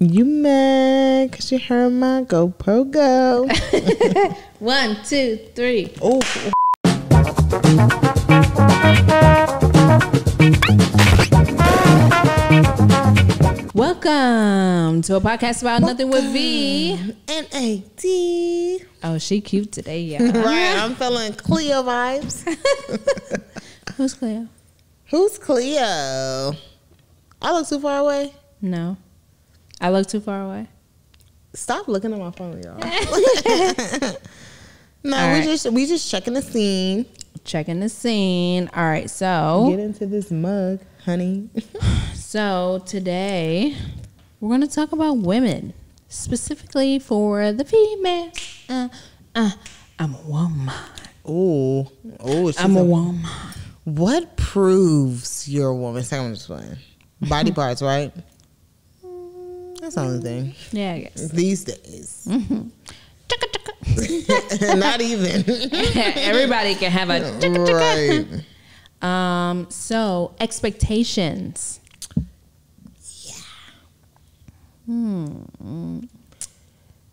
You mad because you heard my GoPro go. One, two, three. oh, Welcome to a podcast about nothing with Vee. N-A-D. Oh, she cute today, yeah. Right, I'm feeling Cleo vibes. Who's Cleo? Who's Cleo? I look too far away. No. I look too far away. Stop looking at my phone, y'all. no, All we right. just we just checking the scene. Checking the scene. All right, so Get into this mug, honey. so today we're gonna talk about women, specifically for the female. Uh, uh, I'm a woman. Oh, she's I'm a a- woman. What proves you're a woman? Second, I'm just playing. Body parts, right? That's the only thing Yeah, I guess. these days. Chugga. Not even. Everybody can have a right. Um, so expectations. Yeah. Hmm.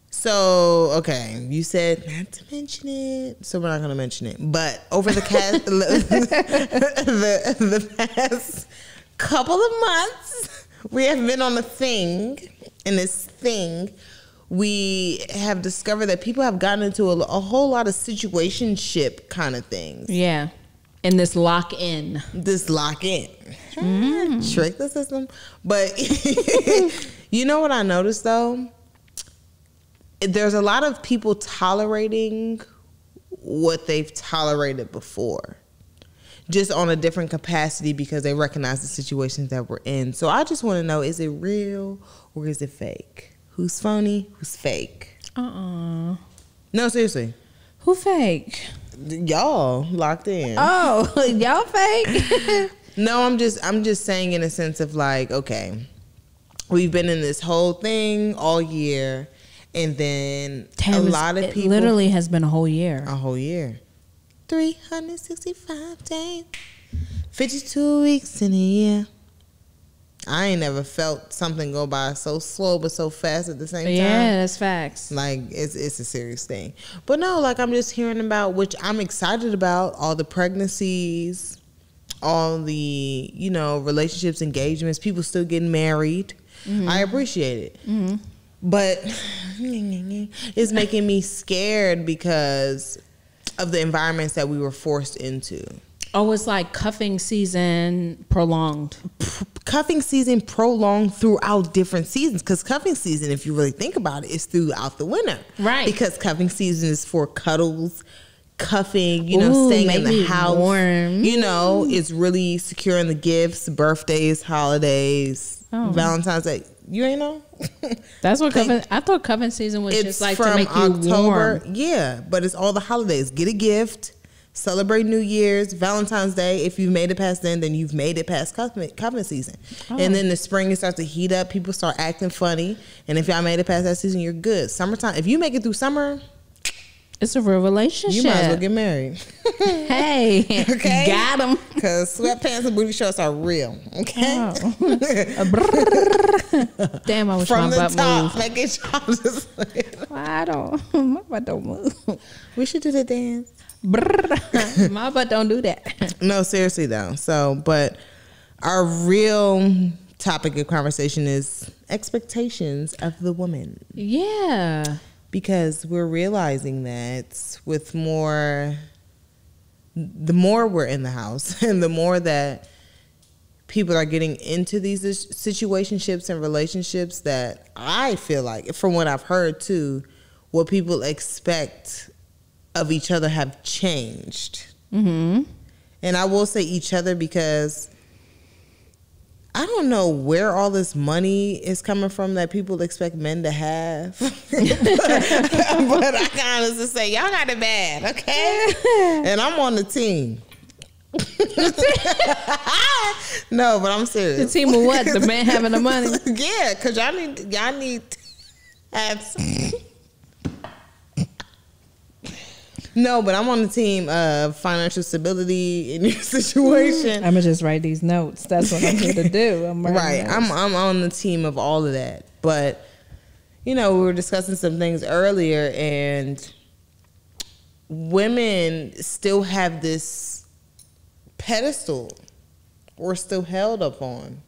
So okay, you said not to mention it, so we're not gonna mention it. But over the cast, the the past couple of months, we have been on a thing, and this thing, we have discovered that people have gotten into a, a whole lot of situationship kind of things. Yeah. And this lock in. This lock in, mm. trick the system. But you know what I noticed though? There's a lot of people tolerating what they've tolerated before, just on a different capacity because they recognize the situations that we're in. So I just want to know: is it real or is it fake? Who's phony? Who's fake? Uh-uh. No, seriously, Who fake? y'all locked in. Oh, y'all fake? No, I'm just I'm just saying in a sense of like, okay, we've been in this whole thing all year, and then a lot of it people literally has been a whole year. a whole year, three hundred sixty five days, fifty two weeks in a year. I ain't never felt something go by so slow but so fast at the same time. yeah, that's facts. Like it's it's a serious thing. But no, like I'm just hearing about which I'm excited about all the pregnancies, all the, you know, relationships, engagements, people still getting married. Mm-hmm. I appreciate it. Mm-hmm. But it's making me scared because of the environments that we were forced into. Oh, it's like cuffing season prolonged. cuffing season prolonged throughout different seasons because cuffing season if you really think about it is throughout the winter Right. because cuffing season is for cuddles cuffing you know Ooh, staying in the house warm. you know it's really securing the gifts birthdays holidays Oh. valentine's day you ain't know That's what Think- cuffing. I thought cuffing season was it's just like from to make you october warm. yeah but it's all the holidays get a gift celebrate new year's valentine's day if you've made it past then then you've made it past cuffing season Oh. and then the spring it starts to heat up people start acting funny and if y'all made it past that season you're good summertime if you make it through summer It's a real relationship. you might as well get married hey, Okay. got him. because sweatpants and booty shorts are real okay oh. Damn, I wish from my the butt top moved. sure I'm just I don't. My butt don't move. we should do the dance my butt don't do that. No, seriously though. So, but our real topic of conversation is expectations of the woman Yeah. Because we're realizing that with more the more we're in the house and the more that people are getting into these situationships and relationships that I feel like from what I've heard too what people expect of each other have changed. Mm-hmm. And I will say each other because I don't know where all this money is coming from that people expect men to have. but, I can honestly say, y'all got it bad, okay? and I'm on the team. no, but I'm serious. The team of what? The man having the money. yeah, because y'all need, y'all need to have some. No, but I'm on the team of financial stability in your situation. I'm gonna just write these notes. That's what I'm here to do. I'm Right. notes. I'm I'm on the team of all of that. But you know, we were discussing some things earlier, and women still have this pedestal we're still held up on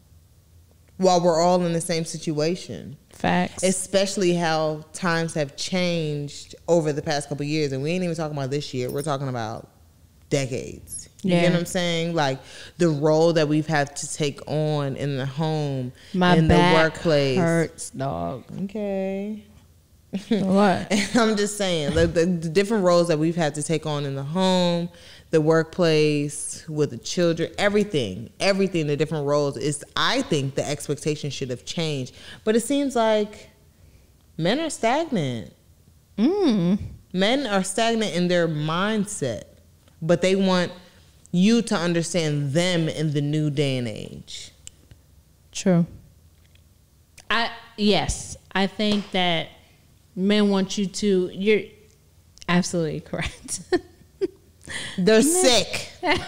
while we're all in the same situation. Facts. Especially how times have changed over the past couple years, and we ain't even talking about this year. We're talking about decades. You Yeah. get what I'm saying? Like the role that we've had to take on in the home, My in the workplace. hurts, dog. Okay. What? I'm just saying the, the, the different roles that we've had to take on in the home, the workplace, with the children, everything, everything, the different roles is. I think the expectation should have changed, but it seems like men are stagnant. Mm. Men are stagnant in their mindset, but they want you to understand them in the new day and age. True. I yes, I think that men want you to. You're absolutely correct. They're sick.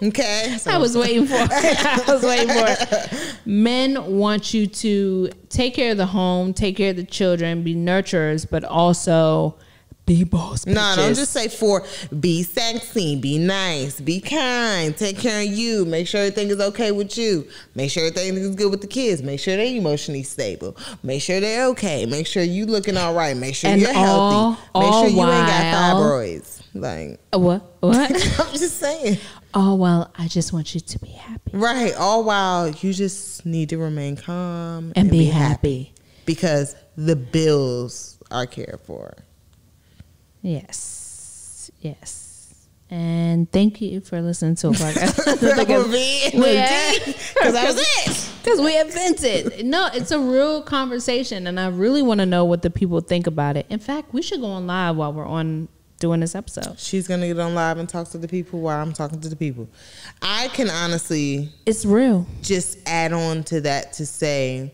Okay, So- I was waiting for. it. I was waiting for. it. Men want you to take care of the home, take care of the children, be nurturers, but also be boss. No, don't just say for be sexy, be nice, be kind, take care of you, make sure everything is okay with you, make sure everything is good with the kids, make sure they're emotionally stable, make sure they're okay, make sure you looking all right, make sure And you're all- healthy, make sure you ain't got fibroids. Like what? What? I'm just saying. oh well, I just want you to be happy Right. All while you just need to remain calm and, be, happy. because the bills are cared for. Yes. Yes. And thank you for listening to a podcast. That would be in the Yeah. deep, 'cause that was it. Because we invented. No, it's a real conversation, and I really want to know what the people think about it. In fact, we should go on live while we're on doing this episode. She's gonna get on live and talk to the people while I'm talking to the people. I can honestly It's real. just add on to that to say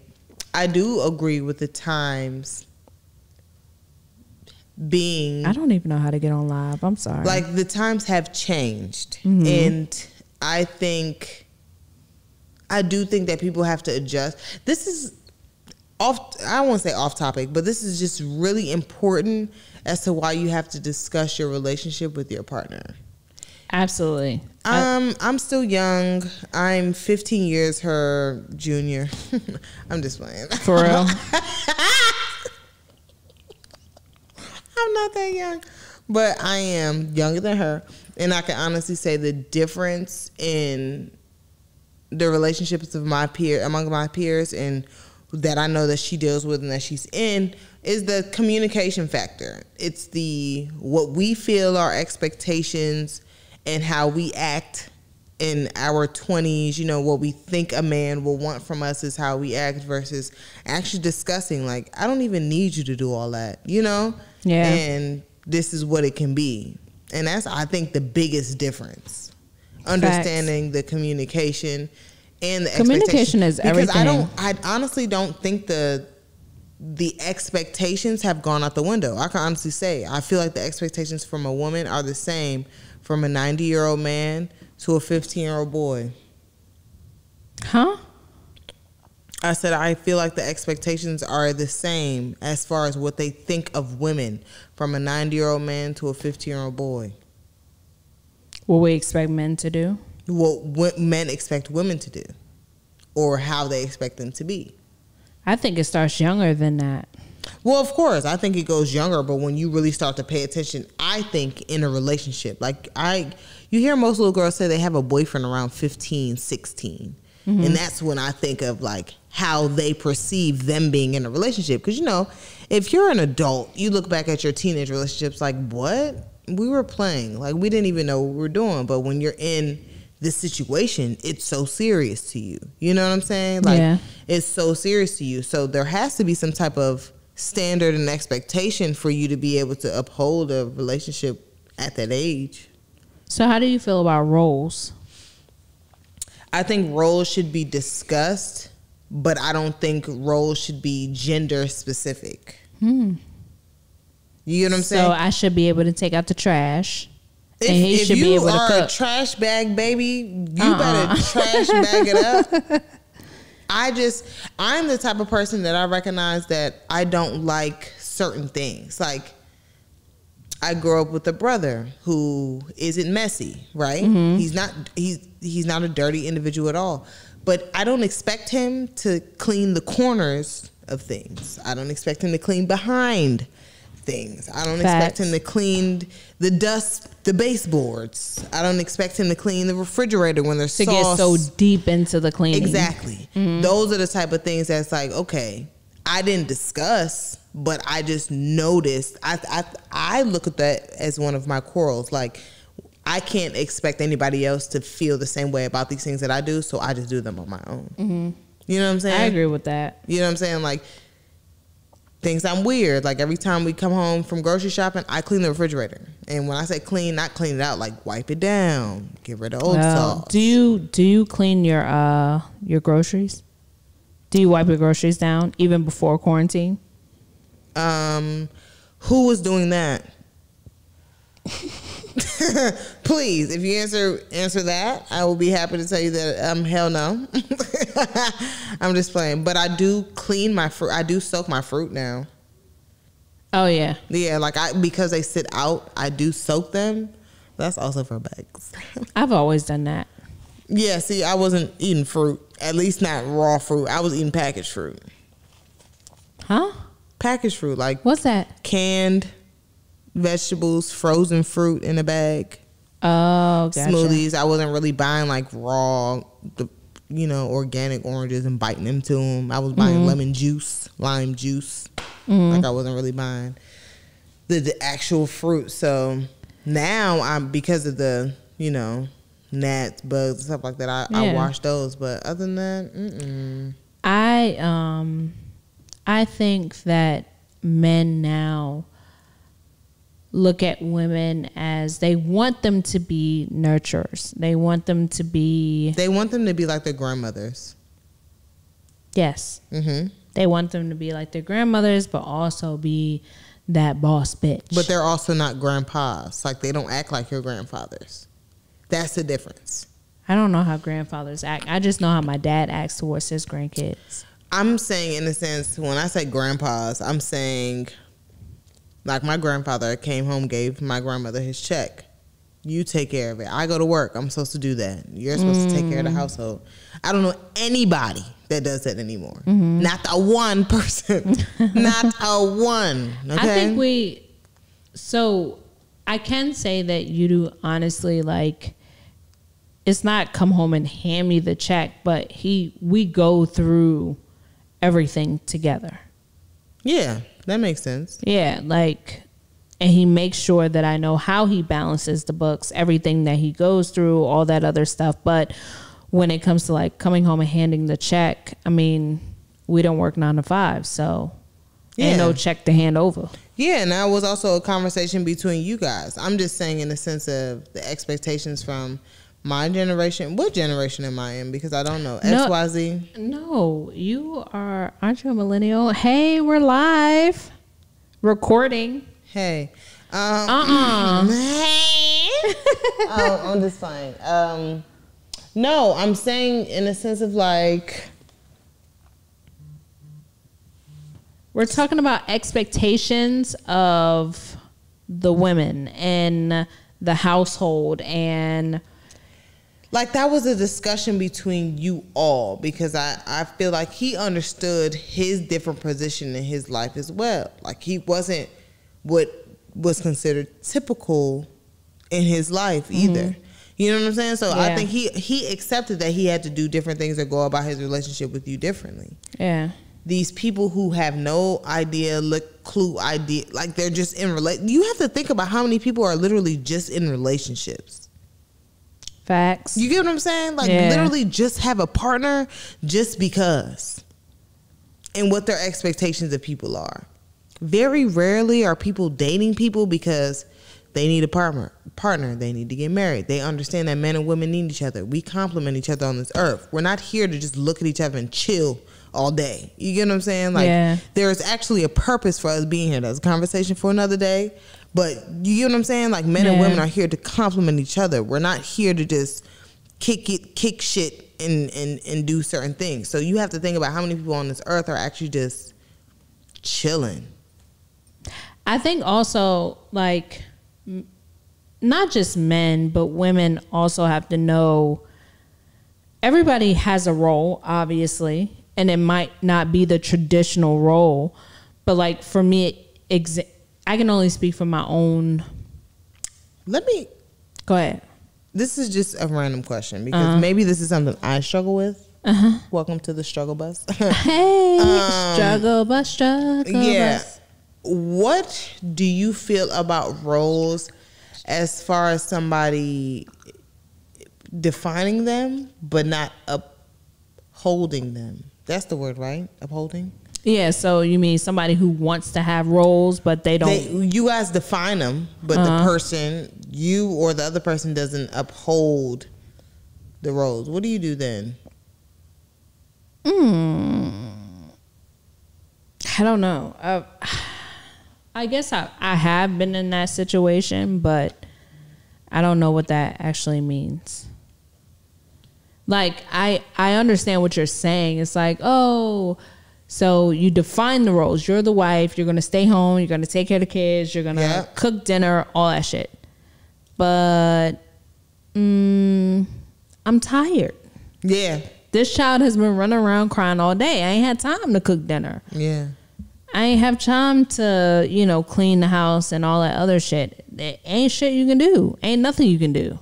I do agree with the times being I don't even know how to get on live. I'm sorry. like the times have changed Mm-hmm. and I think I do think that people have to adjust. This is off I won't say off topic, but this is just really important as to why you have to discuss your relationship with your partner. absolutely. Um, I'm still young. I'm 15 years her junior. I'm just playing. for real. I'm not that young, but I am younger than her, and I can honestly say the difference in the relationships of my peer among my peers and that I know that she deals with and that she's in is the communication factor. It's the what we feel our expectations and how we act in our 20s, you know, what we think a man will want from us is how we act versus actually discussing like I don't even need you to do all that, you know? Yeah. And this is what it can be. And that's I think the biggest difference. Understanding the communication and the Communication expectation. is because I don't I honestly don't think the the expectations have gone out the window. I can honestly say I feel like the expectations from a woman are the same from a 90 year old man to a 15 year old boy. huh? I said I feel like the expectations are the same as far as what they think of women from a 90 year old man to a 15 year old boy. What we expect men to do? What, what men expect women to do or how they expect them to be. I think it starts younger than that. Well, of course, I think it goes younger, but when you really start to pay attention, I think in a relationship, like I, you hear most little girls say they have a boyfriend around 15, 16. Mm-hmm. And that's when I think of like how they perceive them being in a relationship. Because, you know, if you're an adult, you look back at your teenage relationships like, what? We were playing. Like, we didn't even know what we were doing. But when you're in this situation, it's so serious to you. You know what I'm saying? Like, Yeah. it's so serious to you. So there has to be some type of standard and expectation for you to be able to uphold a relationship at that age. So, how do you feel about roles? I think roles should be discussed, but I don't think roles should be gender specific. Hmm. You get what I'm So, saying? So I should be able to take out the trash, if, and he if should you be able to are a trash bag baby, you Uh-uh. better trash bag it up. I just I'm the type of person that I recognize that I don't like certain things. Like I grew up with a brother who isn't messy, right? Mm-hmm. He's not he's he's not a dirty individual at all. But I don't expect him to clean the corners of things. I don't expect him to clean behind things. I don't expect him to clean the dust the baseboards. I don't expect him to clean the refrigerator when there's To sauce. get so deep into the cleaning. Exactly. Mm-hmm. Those are the type of things that's like, okay, I didn't discuss, but I just noticed. I I I look at that as one of my quarrels. Like, I can't expect anybody else to feel the same way about these things that I do, so I just do them on my own. Mm-hmm. You know what I'm saying? I agree with that. You know what I'm saying? Like things I'm weird. Like every time we come home from grocery shopping, I clean the refrigerator. And when I say clean, not clean it out, like wipe it down, get rid of old Well, sauce. do you do you clean your uh your groceries? Do you wipe your groceries down even before quarantine? Um, who was doing that? Please, if you answer answer that, I will be happy to tell you that um hell no. I'm just playing, but I do clean my fruit. I do soak my fruit now. Oh yeah. Yeah, like I because they sit out, I do soak them. That's also for bags. I've always done that. yeah, see, I wasn't eating fruit. At least not raw fruit. I was eating packaged fruit. Huh? Packaged fruit, like What's that? canned vegetables, frozen fruit in a bag. Oh, gotcha. smoothies. I wasn't really buying like raw, the you know, organic oranges and biting them them. I was buying Mm-hmm. lemon juice, lime juice. Like I wasn't really buying the, the actual fruit. So now I'm because of the you know gnats, bugs, and stuff like that. I, I wash those, but other than that, mm-mm. I um I think that men now look at women as they want them to be nurturers. They want them to be they want them to be like their grandmothers. yes. hmm They want them to be like their grandmothers but also be that boss bitch. But they're also not grandpas. Like they don't act like your grandfathers. That's the difference. I don't know how grandfathers act. I just know how my dad acts towards his grandkids. I'm saying, in a sense, when I say grandpas, I'm saying, like my grandfather came home, gave my grandmother his check. You take care of it. I go to work. I'm supposed to do that. You're supposed to take care of the Mm. household. I don't know anybody that does that anymore. Mm-hmm. Not a one person. Not a one. Okay. I think we so I can say that you do honestly like it's not come home and hand me the check, but he we go through everything together. yeah, that makes sense. Yeah, like and he makes sure that I know how he balances the books, everything that he goes through, all that other stuff. But when it comes to like coming home and handing the check, I mean, we don't work nine to five, so Yeah. ain't no check to hand over. Yeah, and that was also a conversation between you guys. I'm just saying, in the sense of the expectations from my generation. What generation am I in? Because I don't know. No. X, Y, Z. No, you are. Aren't you a millennial? Hey, we're live, recording. Hey. Um, Uh uh oh, I'm just fine. Um, no, I'm saying in a sense of like, We're talking about expectations of the women and the household and like that was a discussion between you all because I, I feel like he understood his different position in his life as well. Like he wasn't what was considered typical in his life either. You know what I'm saying? So I Mm-hmm. Think he he accepted that he had to do different things or go about his relationship with you differently. yeah. These people who have no idea, look, clue, idea, like they're just in relate. You have to think about how many people are literally just in relationships. Facts. You get what I'm saying? Like Yeah. literally just have a partner just because. And what their expectations of people are. Very rarely are people dating people because they need a partner. Partner, they need to get married. They understand that men and women need each other. We complement each other on this earth. We're not here to just look at each other and chill all day. You get what I'm saying? Like Yeah. there's actually a purpose for us being here. That's a conversation for another day. But you get what I'm saying? Like men and women are here to complement each other. We're not here to just kick it, kick shit and, and and do certain things. So you have to think about how many people on this earth are actually just chilling. I think also like not just men, but women also have to know everybody has a role, obviously, and it might not be the traditional role, but like for me, exa- I can only speak from my own. Let me. Go ahead. This is just a random question because Uh-huh. maybe this is something I struggle with. Uh-huh. Welcome to the struggle bus. Hey, struggle bus, struggle Um, yeah. bus. What do you feel about roles as far as somebody defining them but not upholding them? That's the word, right? Upholding. Yeah, so you mean somebody who wants to have roles, but they don't. They, you guys define them, but Uh-huh. the person, you or the other person, doesn't uphold the roles. What do you do then? I don't know. Uh, I guess I, I have been in that situation, but I don't know what that actually means. Like I I understand what you're saying. It's like, oh, so you define the roles. You're the wife, you're gonna stay home, you're gonna take care of the kids, you're gonna Yeah. cook dinner, all that shit. But mm, I'm tired. Yeah, This child has been running around crying all day. I ain't had time to cook dinner. yeah. I ain't have time to, you know, clean the house and all that other shit. There ain't shit you can do. Ain't nothing you can do.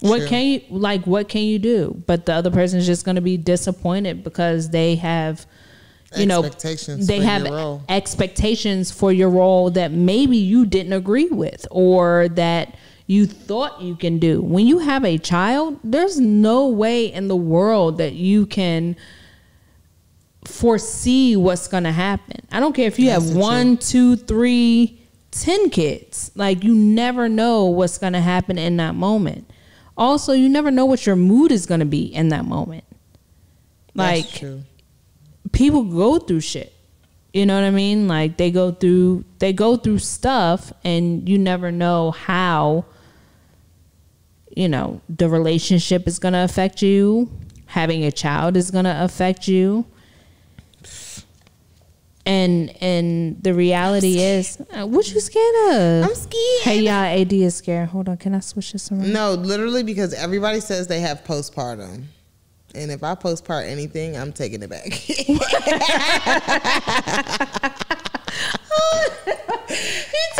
What True. can you like what can you do? But the other person is just gonna be disappointed because they have you know Expectations they for have your role. expectations for your role that maybe you didn't agree with or that you thought you can do. When you have a child, there's no way in the world that you can foresee what's gonna happen. I don't care if you That's have one, two, three, ten kids. Like you never know what's gonna happen in that moment. Also, you never know what your mood is gonna be in that moment. Like people go through shit. You know what I mean? Like they go through they go through stuff and you never know how you know, the relationship is going to affect you. Having a child is going to affect you. And and the reality is, uh, what you scared of? I'm scared. Hey, y'all, AD is scared. Hold on, can I switch this around? No, literally because everybody says they have postpartum. And if I postpart anything, I'm taking it back.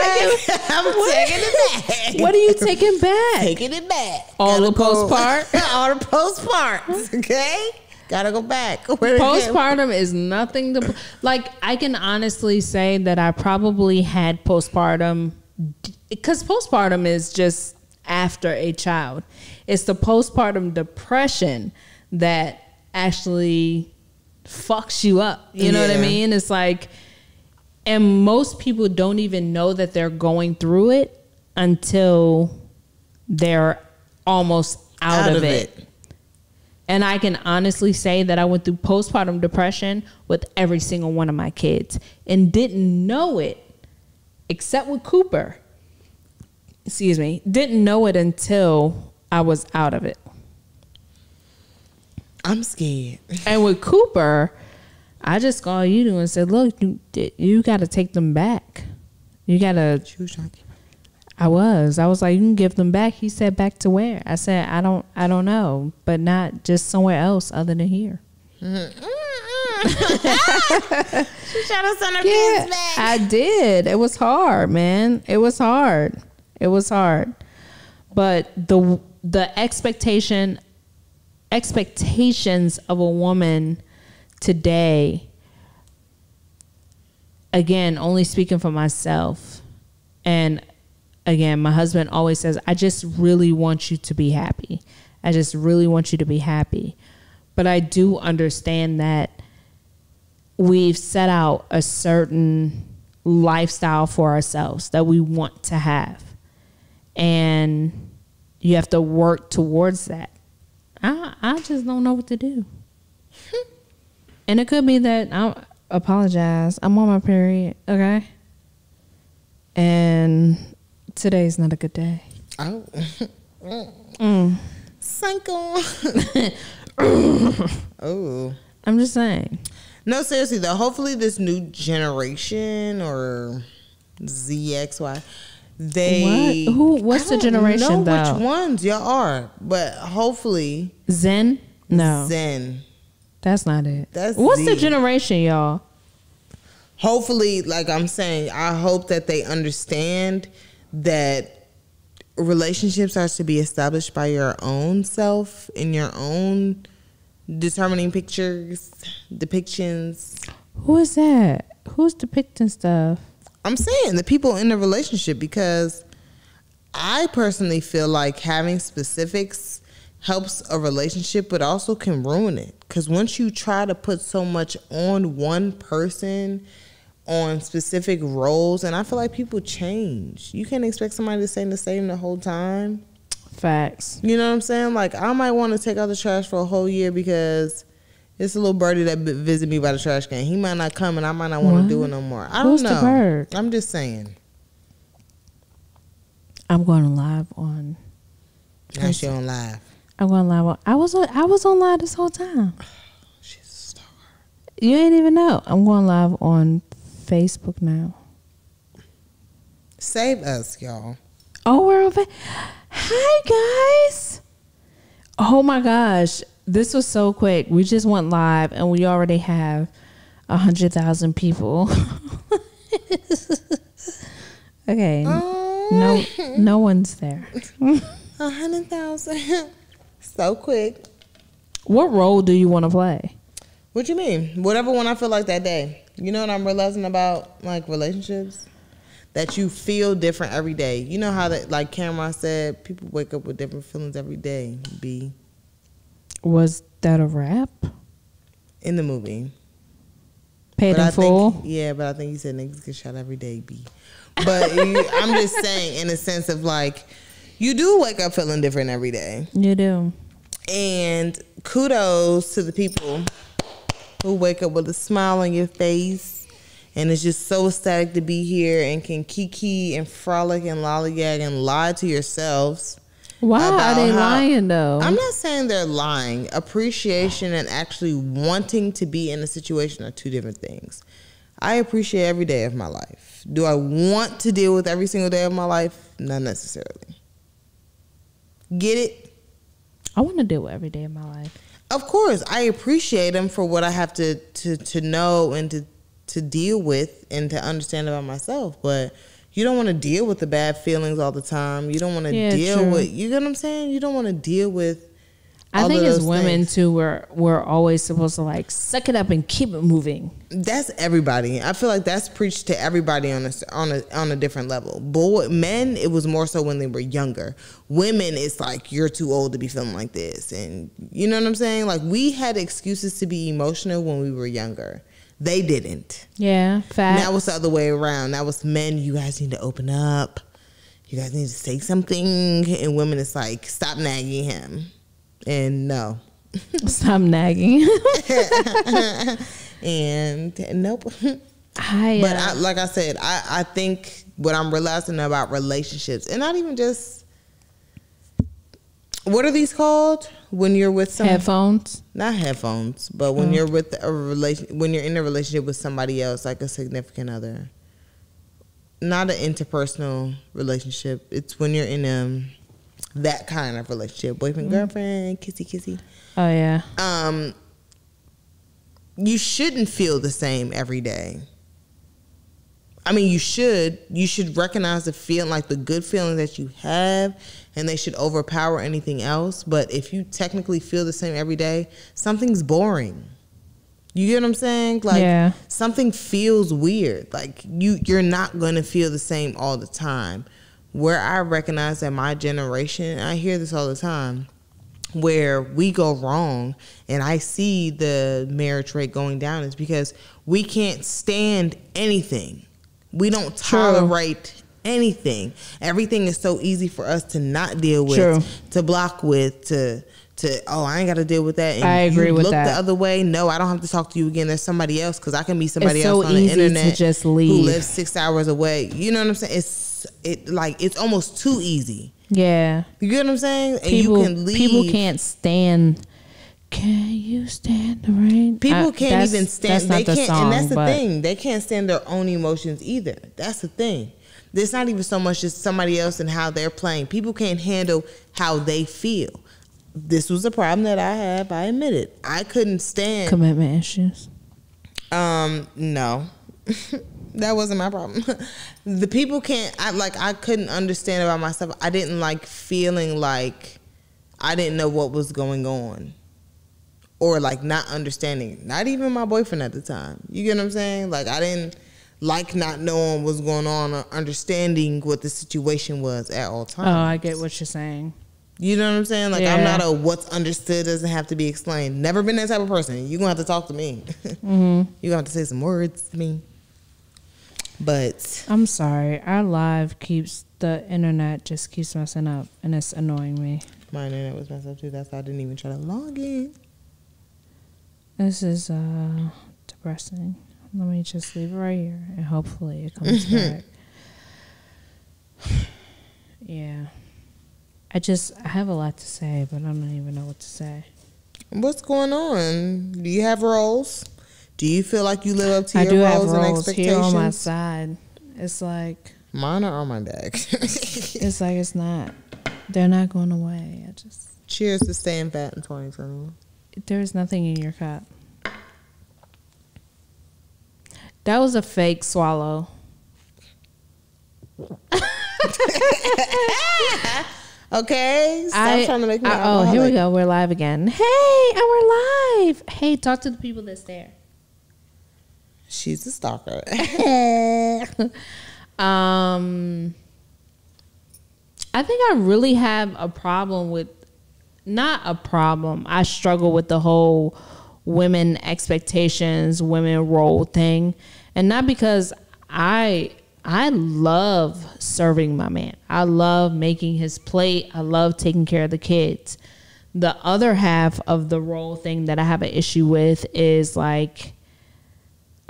I'm taking it back. What are you taking back? Taking it back. All the Gotta go- postpart? All the postparts. Okay? Gotta go back. Postpartum is nothing to like i can honestly say that i probably had postpartum because postpartum is just after a child. It's the postpartum depression that actually fucks you up. You know what i mean? It's like and most people don't even know that they're going through it until they're almost out, of, it. And I can honestly say that I went through postpartum depression with every single one of my kids and didn't know it, except with Cooper. Excuse me. Didn't know it until I was out of it. I'm scared. And with Cooper, I just called you and said, "Look, you you got to take them back. You got to She was trying to- I was. I was like, you can give them back. He said, back to where? I said, I don't, I don't know, but not just somewhere else other than here. Mm-hmm. She shot us on her Yeah, back. I did. It was hard, man. It was hard. It was hard. But the the expectation expectations of a woman today again, only speaking for myself. And again, my husband always says, I just really want you to be happy. I just really want you to be happy. But I do understand that we've set out a certain lifestyle for ourselves that we want to have. And you have to work towards that. I I just don't know what to do. and it could be that I apologize. I'm on my period, okay? And today's not a good day. Oh. Mm. oh. I'm just saying. No, seriously though. Hopefully, this new generation or ZXY, they What? Who- what's I the don't generation, Know though? which ones y'all are, but hopefully Zen? No, Zen. that's not it. That's What's the generation, y'all? Hopefully, like I'm saying, I hope that they understand that relationships are to be established by your own self in your own determining pictures, depictions. Who is that? Who's depicting stuff? I'm saying the people in the relationship because I personally feel like having specifics helps a relationship, but also can ruin it. Because once you try to put so much on one person, on specific roles, and I feel like people change. You can't expect somebody to stay the same the whole time. Facts. You know what I'm saying? Like I might want to take out the trash for a whole year because it's a little birdie that vi- visit me by the trash can. He might not come, and I might not want to do it no more. I don't Who's the know. bird? I'm just saying. I'm going live on. Now she on live. I'm going live on. I was on. I was on live this whole time. She's a star. You ain't even know. I'm going live on Facebook now. Save us, y'all. Oh, we're on. Fa- Hi guys. Oh my gosh, this was so quick. We just went live and we already have a hundred thousand people. okay. Oh. No, no one's there. A hundred thousand. so quick. What role do you want to play? What do you mean? Whatever one I feel like that day. You know what I'm realizing about like relationships? That you feel different every day. You know how that like Cam'ron said, people wake up with different feelings every day. B Was that a rap? in the movie. Paid But in I full. think yeah, but I think he said niggas get shot every day. B. But you, I'm just saying, in a sense of like, you do wake up feeling different every day. You do. And kudos to the people who wake up with a smile on your face and it's just so ecstatic to be here and can kiki and frolic and lollygag and lie to yourselves. Why are they lying though? I'm not saying they're lying. Appreciation and actually wanting to be in a situation are two different things. I appreciate every day of my life. Do I want to deal with every single day of my life? Not necessarily. Get it? I want to deal with every day of my life. Of course, I appreciate them for what I have to to to know and to to deal with and to understand about myself. But you don't want to deal with the bad feelings all the time. You don't want to Yeah, deal true. with you get what I'm saying. You don't want to deal with. I think as women things. too, we're we're always supposed to like suck it up and keep it moving. That's everybody. I feel like that's preached to everybody on a on a on a different level. Boy, men, it was more so when they were younger. Women, it's like you're too old to be feeling like this, and you know what I'm saying. Like we had excuses to be emotional when we were younger. They didn't. Yeah, facts. Now it's the other way around. Now it's men. You guys need to open up. You guys need to say something. And women, it's like stop nagging him. And no. Stop nagging. and nope. I, But uh, I, like I said, I, I think what I'm realizing about relationships, and not even just what are these called when you're with some headphones. not headphones, but when you're with a relation when you're in a relationship with somebody else, like a significant other. Not an interpersonal relationship. It's when you're in um that kind of relationship, boyfriend girlfriend, kissy kissy. Oh yeah. Um, you shouldn't feel the same every day. I mean, you should. You should recognize the feeling, like the good feelings that you have, and they should overpower anything else. But if you technically feel the same every day, something's boring. You get what I'm saying? Like Yeah. something feels weird. Like you, you're not gonna feel the same all the time. Where I recognize that my generation, I hear this all the time where we go wrong and I see the marriage rate going down is because we can't stand anything. We don't True. tolerate anything. Everything is so easy for us to not deal with, True. to block with, to to oh I ain't got to deal with that. And I agree you with look that. the other way. No, I don't have to talk to you again. There's somebody else because I can be somebody It's else so on the easy to internet just who leave. lives six hours away. You know what I'm saying? It's it like it's almost too easy. Yeah. You get what I'm saying? And People, you can leave. people can't stand. Can you stand the rain? People I- can't even stand. They the can't, song, and that's the thing. They can't stand their own emotions either. That's the thing. It's not even so much just somebody else and how they're playing. People can't handle how they feel. This was a problem that I have. I admit it. I couldn't stand. commitment issues. Um, no, that wasn't my problem. the people can't. I like. I couldn't understand about myself. I didn't like feeling like I didn't know what was going on, or like not understanding. Not even my boyfriend at the time. You get what I'm saying? Like I didn't like not knowing what's going on or understanding what the situation was at all times. Oh, I get what you're saying. You know what I'm saying? Like I'm not a what's understood doesn't have to be explained. Never been that type of person. You're gonna have to talk to me. Mm-hmm. You're gonna have to say some words to me. But I'm sorry. Our live keeps the internet just keeps messing up, and it's annoying me. my internet was messed up too. That's why I didn't even try to log in. This is uh depressing. Let me just leave it right here, and hopefully it comes back. yeah, I just I have a lot to say, but I don't even know what to say. What's going on? Do you have roles? Do you feel like you live up to I your do have roles and roles here on my side. It's like Mine are on my back. it's like it's not. They're not going away. I just Cheers to staying fat in 2021. there's nothing in your cup. That was a fake swallow. Okay, stop I- trying to make me. I- oh, here we go. We're live again. Hey, and we're live. Hey, talk to the people that's there. She's a stalker. um, I think I really have a problem with, not a problem. I struggle with the whole women expectations, women role thing, and not because I I love serving my man. I love making his plate. I love taking care of the kids. The other half of the role thing that I have an issue with is like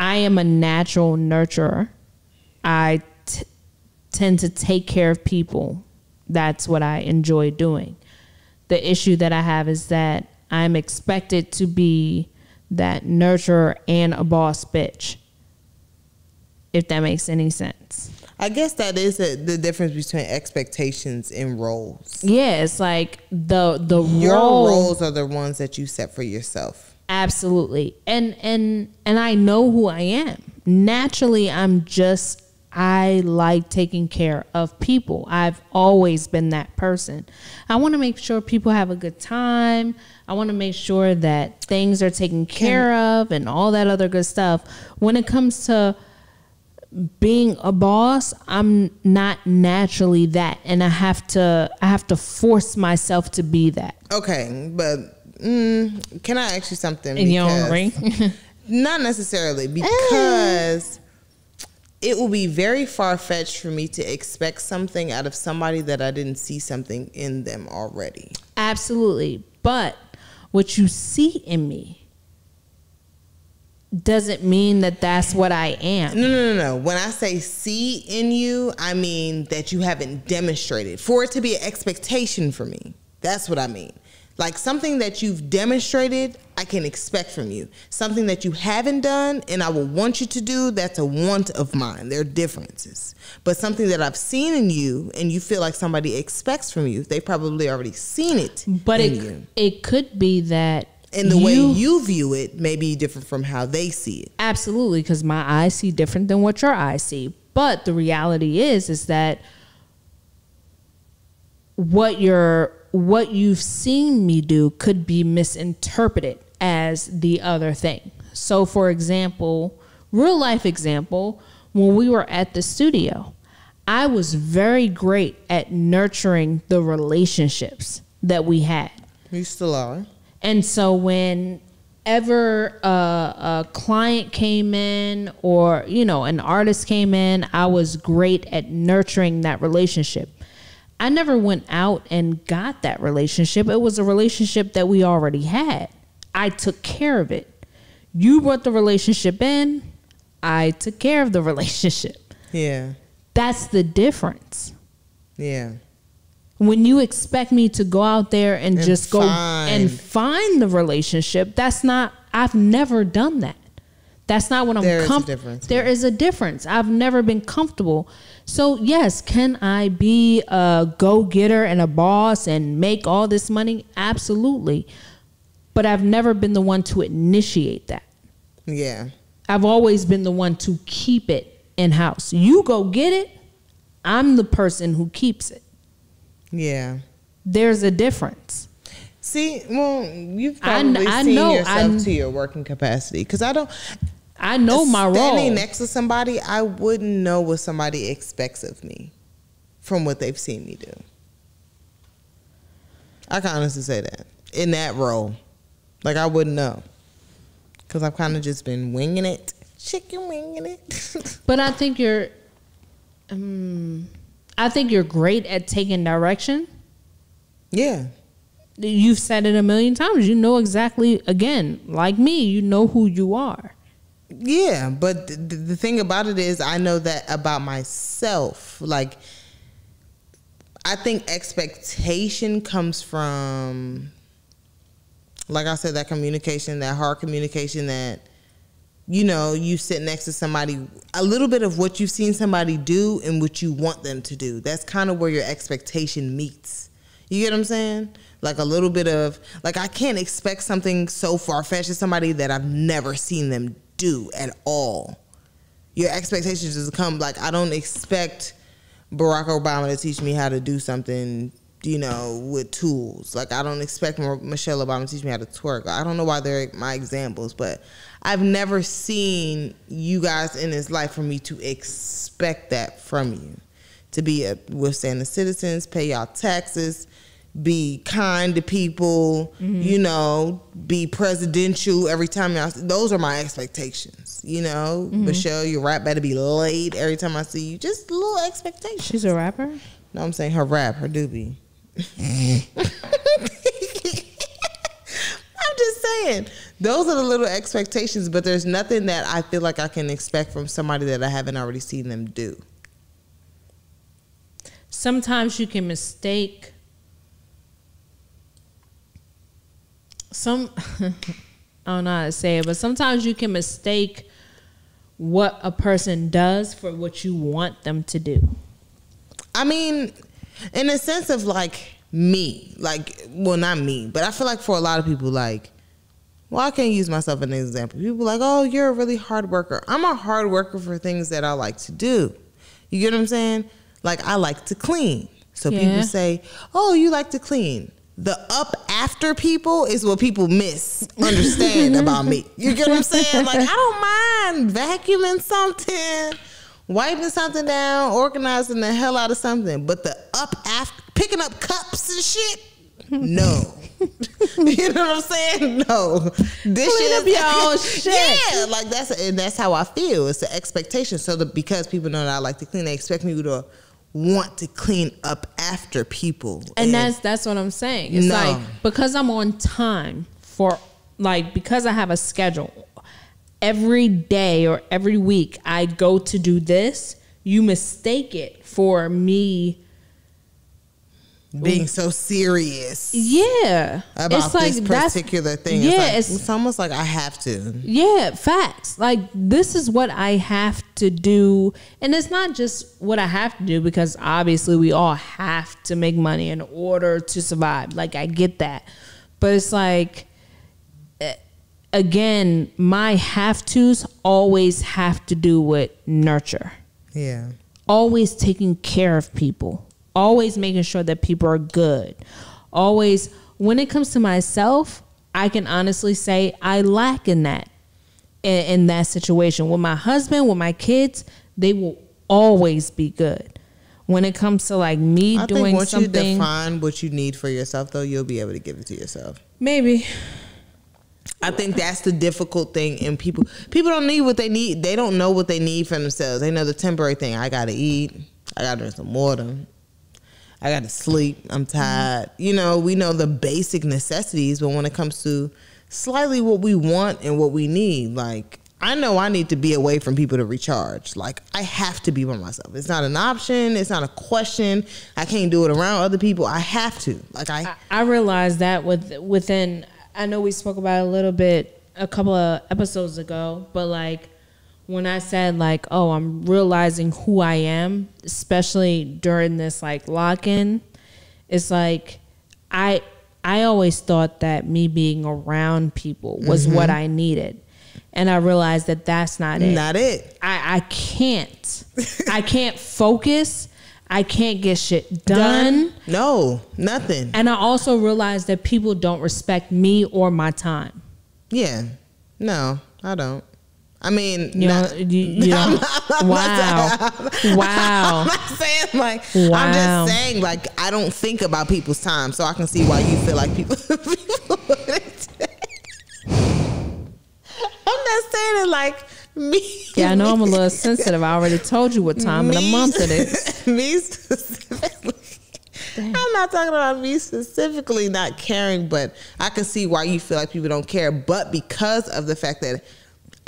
I am a natural nurturer. I t- tend to take care of people. That's what I enjoy doing. The issue that I have is that I'm expected to be that nurturer and a boss bitch. If that makes any sense. I guess that is a, the difference between expectations and roles. Yeah, it's like the the Your role roles are the ones that you set for yourself. Absolutely. And and and I know who I am. Naturally, I'm just I like taking care of people. I've always been that person. I want to make sure people have a good time. I want to make sure that things are taken care of and all that other good stuff. When it comes to being a boss, I'm not naturally that and I have to I have to force myself to be that. Okay, but mm, can I ask you something? And you don't ring? Not necessarily, because it will be very far fetched for me to expect something out of somebody that I didn't see something in them already. Absolutely. But what you see in me doesn't mean that that's what I am. No, no, no, no. When I say see in you, I mean that you haven't demonstrated. For it to be an expectation for me, that's what I mean. Like something that you've demonstrated, I can expect from you. Something that you haven't done and I will want you to do, that's a want of mine. There are differences. But something that I've seen in you and you feel like somebody expects from you, they probably already seen it. But it you. it could be that And the way you view it may be different from how they see it. absolutely because my eyes see different than what your eyes see. But the reality is is that what you're what you've seen me do could be misinterpreted as the other thing. So for example, real life example, when we were at the studio, I was very great at nurturing the relationships that we had. You still are. And so whenever a, a client came in or, you know, an artist came in, I was great at nurturing that relationship. I never went out and got that relationship. It was a relationship that we already had. I took care of it. You brought the relationship in, I took care of the relationship. Yeah. That's the difference. Yeah. when you expect me to go out there and, And just go find. and find the relationship, that's not. I've never done that. That's not what I'm. Comfortable. There is a difference, There is a difference. I've never been comfortable. So yes, can I be a go getter and a boss and make all this money? Absolutely. But I've never been the one to initiate that. Yeah. I've always been the one to keep it in house. You go get it. I'm the person who keeps it. Yeah. There's a difference. See, well, you've I- probably I seen know, yourself to your working capacity because I don't. I know my role. Standing next to somebody, I wouldn't know what somebody expects of me from what they've seen me do. I can honestly say that in that role, like I wouldn't know because I've kind of just been winging it, chicken winging it. But I think you're, um, I think you're great at taking direction. yeah, You've said it a million times. You know exactly. Again, like me, you know who you are. Yeah, but th- th- the thing about it is, I know that about myself. Like, I think expectation comes from, like I said, that communication, that hard communication that, you know, you sit next to somebody, a little bit of what you've seen somebody do and what you want them to do. That's kind of where your expectation meets. You get what I'm saying? Like a little bit of, like, I can't expect something so far fetched as somebody that I've never seen them do at all. Your expectations just come, like, I don't expect Barack Obama to teach me how to do something, you know, with tools. Like, I don't expect Michelle Obama to teach me how to twerk. I don't know why they're my examples, but I've never seen you guys in this life for me to expect that from you. To be a withstanding citizens, pay y'all taxes, be kind to people, mm-hmm. you know, be presidential every time. Those are my expectations, you know. Mm-hmm. Michelle, your rap better be laid every time I see you. Just little expectations. She's a rapper. No, I'm saying her rap, her doobie. I'm just saying, those are the little expectations, but there's nothing that I feel like I can expect from somebody that I haven't already seen them do. sometimes you can mistake some I don't know how to say it, but sometimes you can mistake what a person does for what you want them to do. I mean, in a sense of like me, like, well, not me, but I feel like for a lot of people, like, well, I can't use myself as an example. People like, oh, you're a really hard worker. I'm a hard worker for things that I like to do. You get what I'm saying? Like, I like to clean. So Yeah. people say, oh, you like to clean. The up after people is what people miss understand about me. You get what I'm saying? Like, I don't mind vacuuming something, wiping something down, organizing the hell out of something. But the up after, picking up cups and shit, no. you know what I'm saying? No. This Clean shit up is your own shit. Yeah, like that's and that's how I feel. It's the expectation. So the, because people know that I like to clean, they expect me to want to clean up after people. And that's that's what I'm saying. It's No. like because I'm on time for like because I have a schedule every day or every week I go to do this, you mistake it for me being so serious Yeah. about this that's- particular thing. Yeah, it's, like, it's, it's almost like I have to. yeah, facts. Like this is what I have to do. And it's not just what I have to do because obviously we all have to make money in order to survive. Like I get that. But it's like eh, again, my have tos always have to do with nurture. Yeah. always taking care of people, always making sure that people are good. Always, when it comes to myself, I can honestly say I lack in that, in, in that situation. With my husband, with my kids, they will always be good. When it comes to like me I doing think once you define what you need for yourself, though, you'll be able to give it to yourself. maybe I think that's the difficult thing, and people people don't need what they need. They don't know what they need for themselves. They know the temporary thing. I gotta eat. I gotta drink some water. I gotta sleep. I'm tired. You know, we know the basic necessities, but when it comes to slightly what we want and what we need, like I know I need to be away from people to recharge. Like I have to be by myself. It's not an option. It's not a question. I can't do it around other people. I have to. Like I, I realized that with within. I know we spoke about a little bit a couple of episodes ago, but like when I said like, oh, I'm realizing who I am, especially during this like lock in, it's like I I always thought that me being around people was Mm-hmm. what I needed. And I realized that that's not it. not it. I, I can't. I can't focus. I can't get shit done. No, nothing. And I also realized that people don't respect me or my time. Yeah. No, I don't. I mean, You know, not- you, you know, not- I'm wow, I'm not saying like Wow. I'm just saying like I don't think about people's time, so I can see why you feel like people. people. I'm not saying it like me. Yeah, I know I'm a little sensitive. I already told you what time of the Me- month it is. me specifically. I'm not talking about me specifically not caring, but I can see why you feel like people don't care. But because of the fact that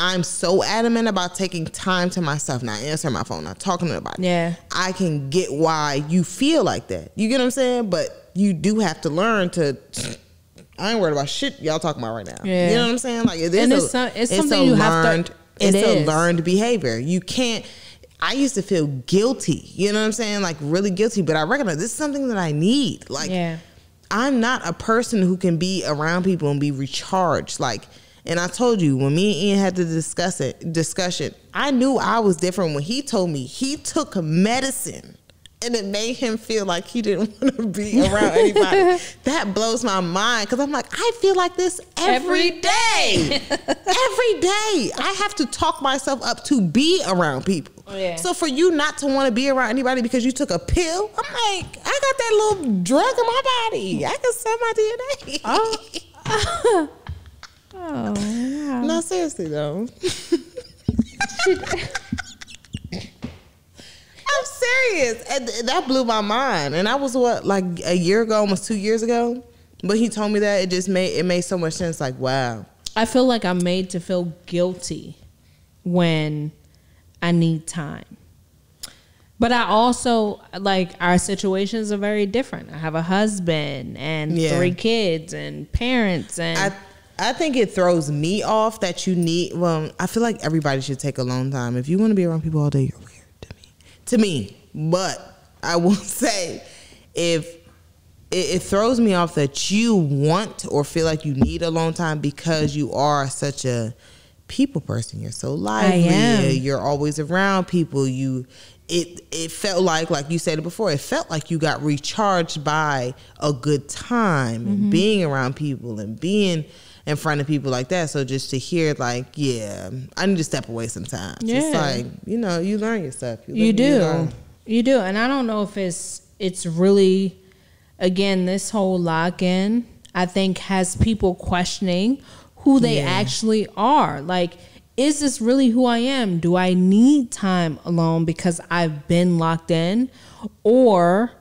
I'm so adamant about taking time to myself, not answering my phone, not talking to nobody. Yeah. I can get why you feel like that. You get what I'm saying? But you do have to learn to. I ain't worried about shit y'all talking about right now. Yeah. You know what I'm saying? Like it is And a, it's some- it's a something you have to- learned. it it's a learned behavior. You can't. I used to feel guilty. You know what I'm saying? Like really guilty. But I recognize this is something that I need. Like Yeah. I'm not a person who can be around people and be recharged. Like, and I told you when me and Ian had to discuss it, discussion, I knew I was different when he told me he took a medicine and it made him feel like he didn't want to be around anybody. that blows my mind because I'm like, I feel like this every Every day. every day. I have to talk myself up to be around people. Oh, yeah. So for you not to want to be around anybody because you took a pill, I'm like, I got that little drug in my body. I can sell my DNA. Oh, Oh, wow. no, seriously though. I'm serious. And that blew my mind. And that was what, like a year ago, almost two years ago. But he told me that it just made it made so much sense. Like, wow. I feel like I'm made to feel guilty when I need time. But I also like our situations are very different. I have a husband and Yeah. three kids and parents and I I think it throws me off that you need. Well, I feel like everybody should take alone time. If you want to be around people all day, you're weird to me. To me, but I will say, if it, it throws me off that you want or feel like you need alone time because you are such a people person. You're so lively. You're always around people. You. It, it felt like like you said it before it felt like you got recharged by a good time Mm-hmm. and being around people and being in front of people like that so just to hear like yeah i need to step away sometimes it's Yeah. like you know you learn your stuff You do. learn. You do. And I don't know if it's it's really again this whole lock in I think has people questioning who they Yeah. actually are. Like is this really who I am? Do I need time alone because I've been locked in or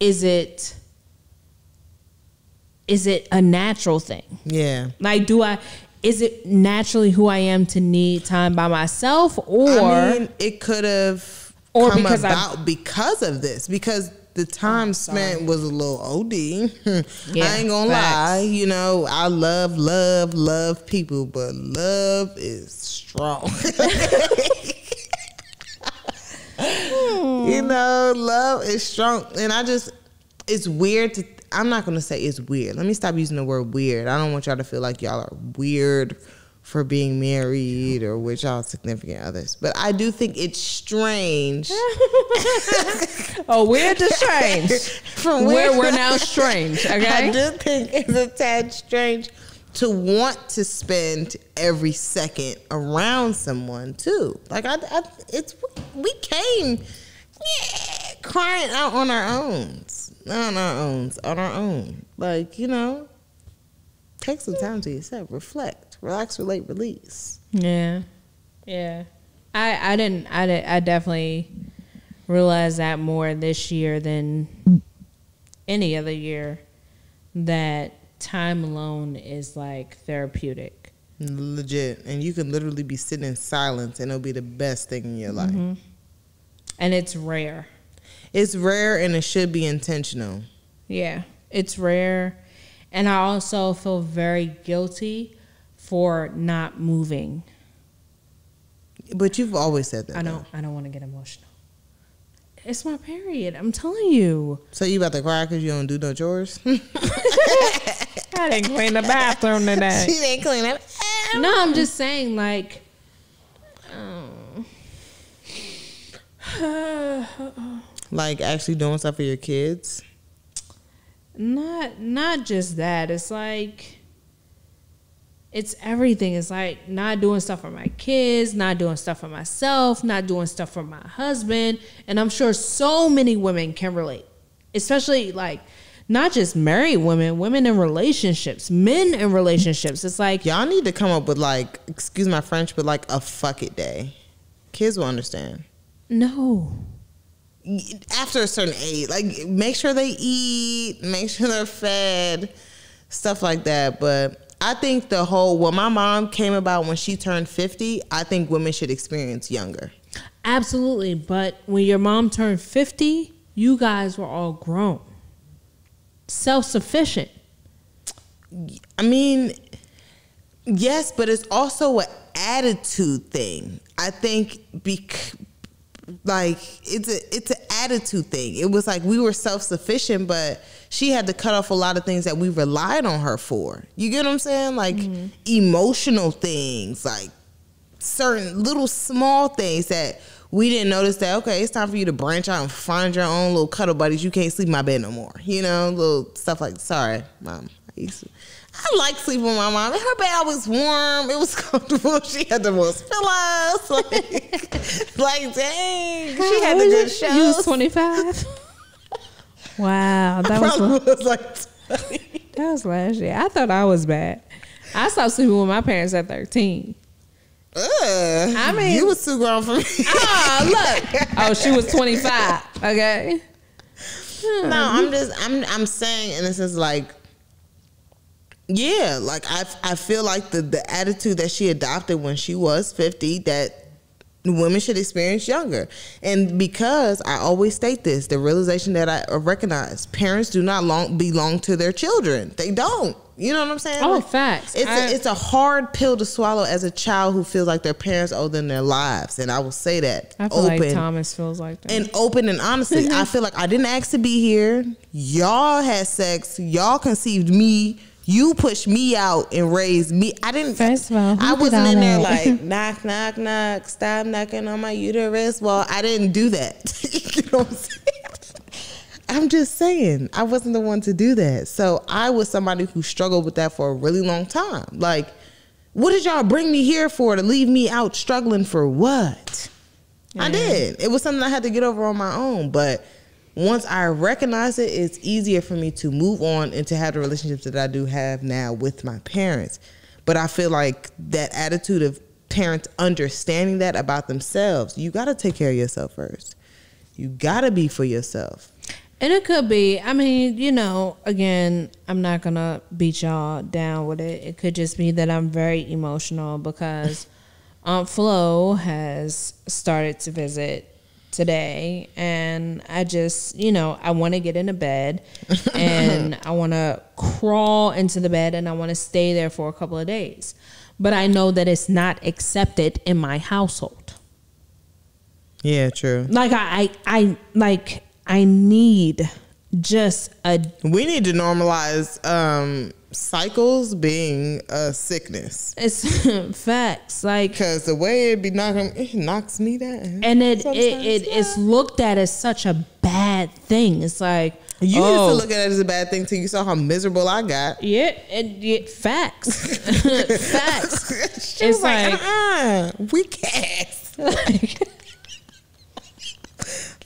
is it is it a natural thing? yeah Like do I is it naturally who I am to need time by myself or I mean, it could have Or come because I- about because of this because the time spent was a little OD. Yeah, I ain't gonna facts. lie, you know, I love, love, love people, but love is strong. Hmm. you know, love is strong, and I just, it's weird to. I'm not gonna say it's weird. Let me stop using the word weird. I don't want y'all to feel like y'all are weird for being married or with y'all significant others. But I do think it's strange. Oh, weird to strange. From Where we're now strange, Okay. I do think it's a tad strange to want to spend every second around someone too. Like I, I it's we came yeah, crying out on our own, on our own, on our own. Like you know, take some time to yourself, reflect, relax, relate, release. Yeah, yeah. I I didn't I did, I definitely realized that more this year than any other year. That time alone is like therapeutic. Legit. And you can literally be sitting in silence and it'll be the best thing in your life. Mm-hmm. And it's rare. It's rare and it should be intentional. Yeah, it's rare. And I also feel very guilty for not moving. But you've always said that. I don't I don't want to get emotional. It's my period. I'm telling you. So you about to cry because you don't do no chores? I didn't clean the bathroom today. she didn't clean up. No, I'm just saying, like, um, uh, uh, uh. Like actually doing stuff for your kids. not not just that. It's like it's everything. It's like not doing stuff for my kids, not doing stuff for myself, not doing stuff for my husband, and I'm sure so many women can relate, especially like. Not just married women, women in relationships, men in relationships. It's like Y'all need to come up with like, excuse my French, but like a fuck it day. Kids will understand. no, After a certain age, like make sure they eat, make sure they're fed, stuff like that. But I think the whole what my mom came about when she turned fifty, I think women should experience younger. Absolutely, but when your mom turned 50, you guys were all grown. Self-sufficient. I mean, yes, but it's also an attitude thing. I think bec- like it's a it's an attitude thing. It was like we were self sufficient, but she had to cut off a lot of things that we relied on her for. You get what I'm saying? Like mm-hmm. emotional things, like certain little small things that we didn't notice that okay it's time for you to branch out and find your own little cuddle buddies you can't sleep in my bed no more you know little stuff like sorry mom I used to I like sleeping with my mom. Her bed was warm. It was comfortable. She had the most pillows. Like, like dang, she had the good shows. You was 25? wow, that was was like, 20. that was last year. I thought I was bad. I stopped sleeping with my parents at 13. Ugh. I mean- you was too grown for me. Oh, look. Oh, she was 25. Okay. no, hmm. I'm just I'm I'm saying and this is like yeah, like I I feel like the the attitude that she adopted when she was 50 that women should experience younger. And because I always state this, the realization that I recognize, parents do not long belong to their children. They don't. You know what I'm saying? Oh, Like, facts. It's I- a, it's a hard pill to swallow as a child who feels like their parents owe them their lives, and I will say that I feel like Thomas feels like that. and open and honestly, I feel like I didn't ask to be here. Y'all had sex. Y'all conceived me. You pushed me out and raised me. I didn't. First of all, I wasn't in there that? like knock, knock, knock. Stop knocking on my uterus. Well, I didn't do that. you know what I'm saying? I'm just saying, I wasn't the one to do that. So I was somebody who struggled with that for a really long time. Like, what did y'all bring me here for? To leave me out struggling for what? I did. It was something I had to get over on my own. But once I recognize it, it's easier for me to move on and to have the relationships that I do have now with my parents. But I feel like that attitude of parents understanding that about themselves, you got to take care of yourself first. You got to be for yourself. And it could be. I mean, you know, again, I'm not gonna beat y'all down with it. It could just be that I'm very emotional because Aunt Flo has started to visit today, and I just, you know, I want to get into bed, and I want to crawl into the bed, and I want to stay there for a couple of days. But I know that it's not accepted in my household. Yeah, true. Like I, I, I like I need just a We need to normalize um, cycles being a sickness. it's facts like Because the way it be knocking, it knocks me down. and it it, it it's looked at as such a bad thing. It's like You oh, used to oh. look at it as a bad thing till you saw how miserable I got. yeah, it, yeah, facts, facts. It's like, like- uh-uh, weak ass. Like,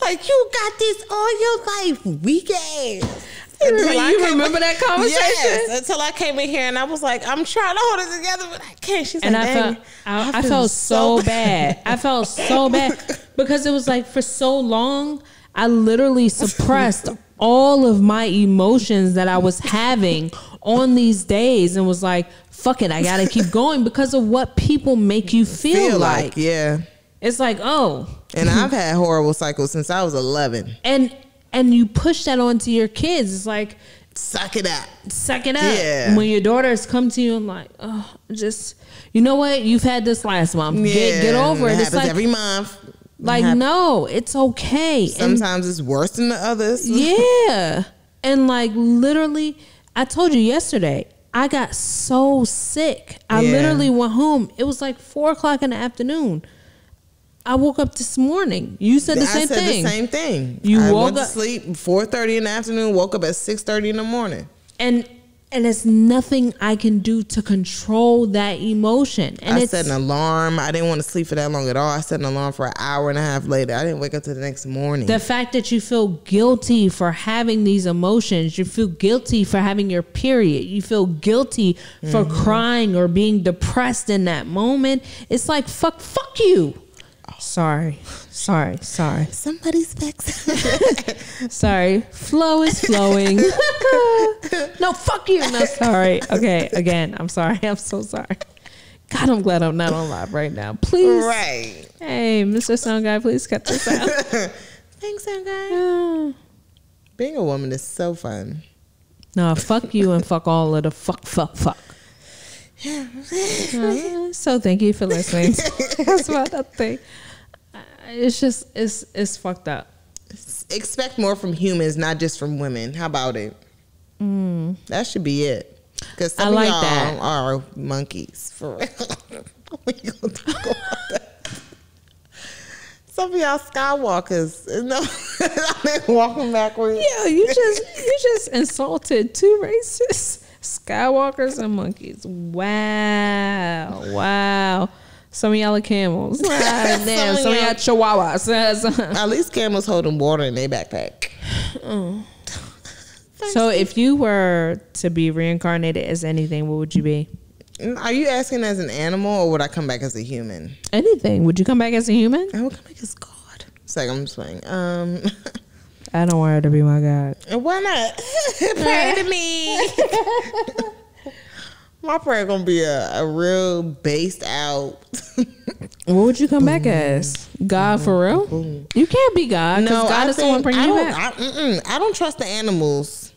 Like you got this all your life, weak ass. You Until I came- remember that conversation? Yes, until I came in here and I was like, I'm trying to hold it together, but I can't. She's and like, I "Dang, felt I, I feel felt so bad. I felt so bad because it was like for so long I literally suppressed all of my emotions that I was having on these days and was like, fuck it, I gotta keep going because of what people make you feel, like. yeah. It's like, oh, And I've had horrible cycles since I was 11. and and you push that onto your kids. It's like, Suck it up. suck it up. Yeah. When your daughters come to you and like, oh, just you know what? You've had this last month. Get get over it. It It's happens like, every month. like Hap- no, it's okay. And Sometimes it's worse than the others. yeah. And like literally, I told you yesterday, I got so sick. I Yeah. literally went home. It was like four o'clock in the afternoon. I woke up this morning. You said the I same said thing. the same thing. You I woke went to up- sleep 4.30 in the afternoon, woke up at 6.30 in the morning. And and it's nothing I can do to control that emotion. And I set an alarm. I didn't want to sleep for that long at all. I set an alarm for an hour and a half later. I didn't wake up till the next morning. the fact that you feel guilty for having these emotions, you feel guilty for having your period, you feel guilty for Mm-hmm. crying or being depressed in that moment. It's like fuck, fuck you. Sorry, sorry, sorry, Somebody's vexed. sorry. Flow is flowing. no, fuck you. No, sorry. Okay, again, I'm sorry. I'm so sorry. God, I'm glad I'm not on live right now. Please, right. hey, Mr. Sound Guy, please cut this out. Thanks, Sound guy. Being a woman is so fun. No, fuck you and fuck all of the fuck, fuck, fuck. Uh, so thank you for listening. That's about that thing. It's just it's it's fucked up. Expect more from humans, not just from women. How about it? That should be it. Because Mm. I some like of y'all that. are monkeys. For real. We gonna talk about that. Some of y'all skywalkers. No, they walking backwards. Yo, you just you just insulted two races, Skywalkers and monkeys. Wow, wow. Some of y'all are camels. Damn, Some some of y'all chihuahuas. At least camels holding water in their backpack. so, if you were to be reincarnated as anything, what would you be? Are you asking as an animal or would I come back as a human? Anything? Would you come back as a human? I would come back as God. It's like I'm just playing. Um, I don't want her to be my god. why not? Pray to me. My prayer gonna be a, a real based out. What would you come back as? God for real? You can't be God because God is the one bringing I you back. I, I don't trust the animals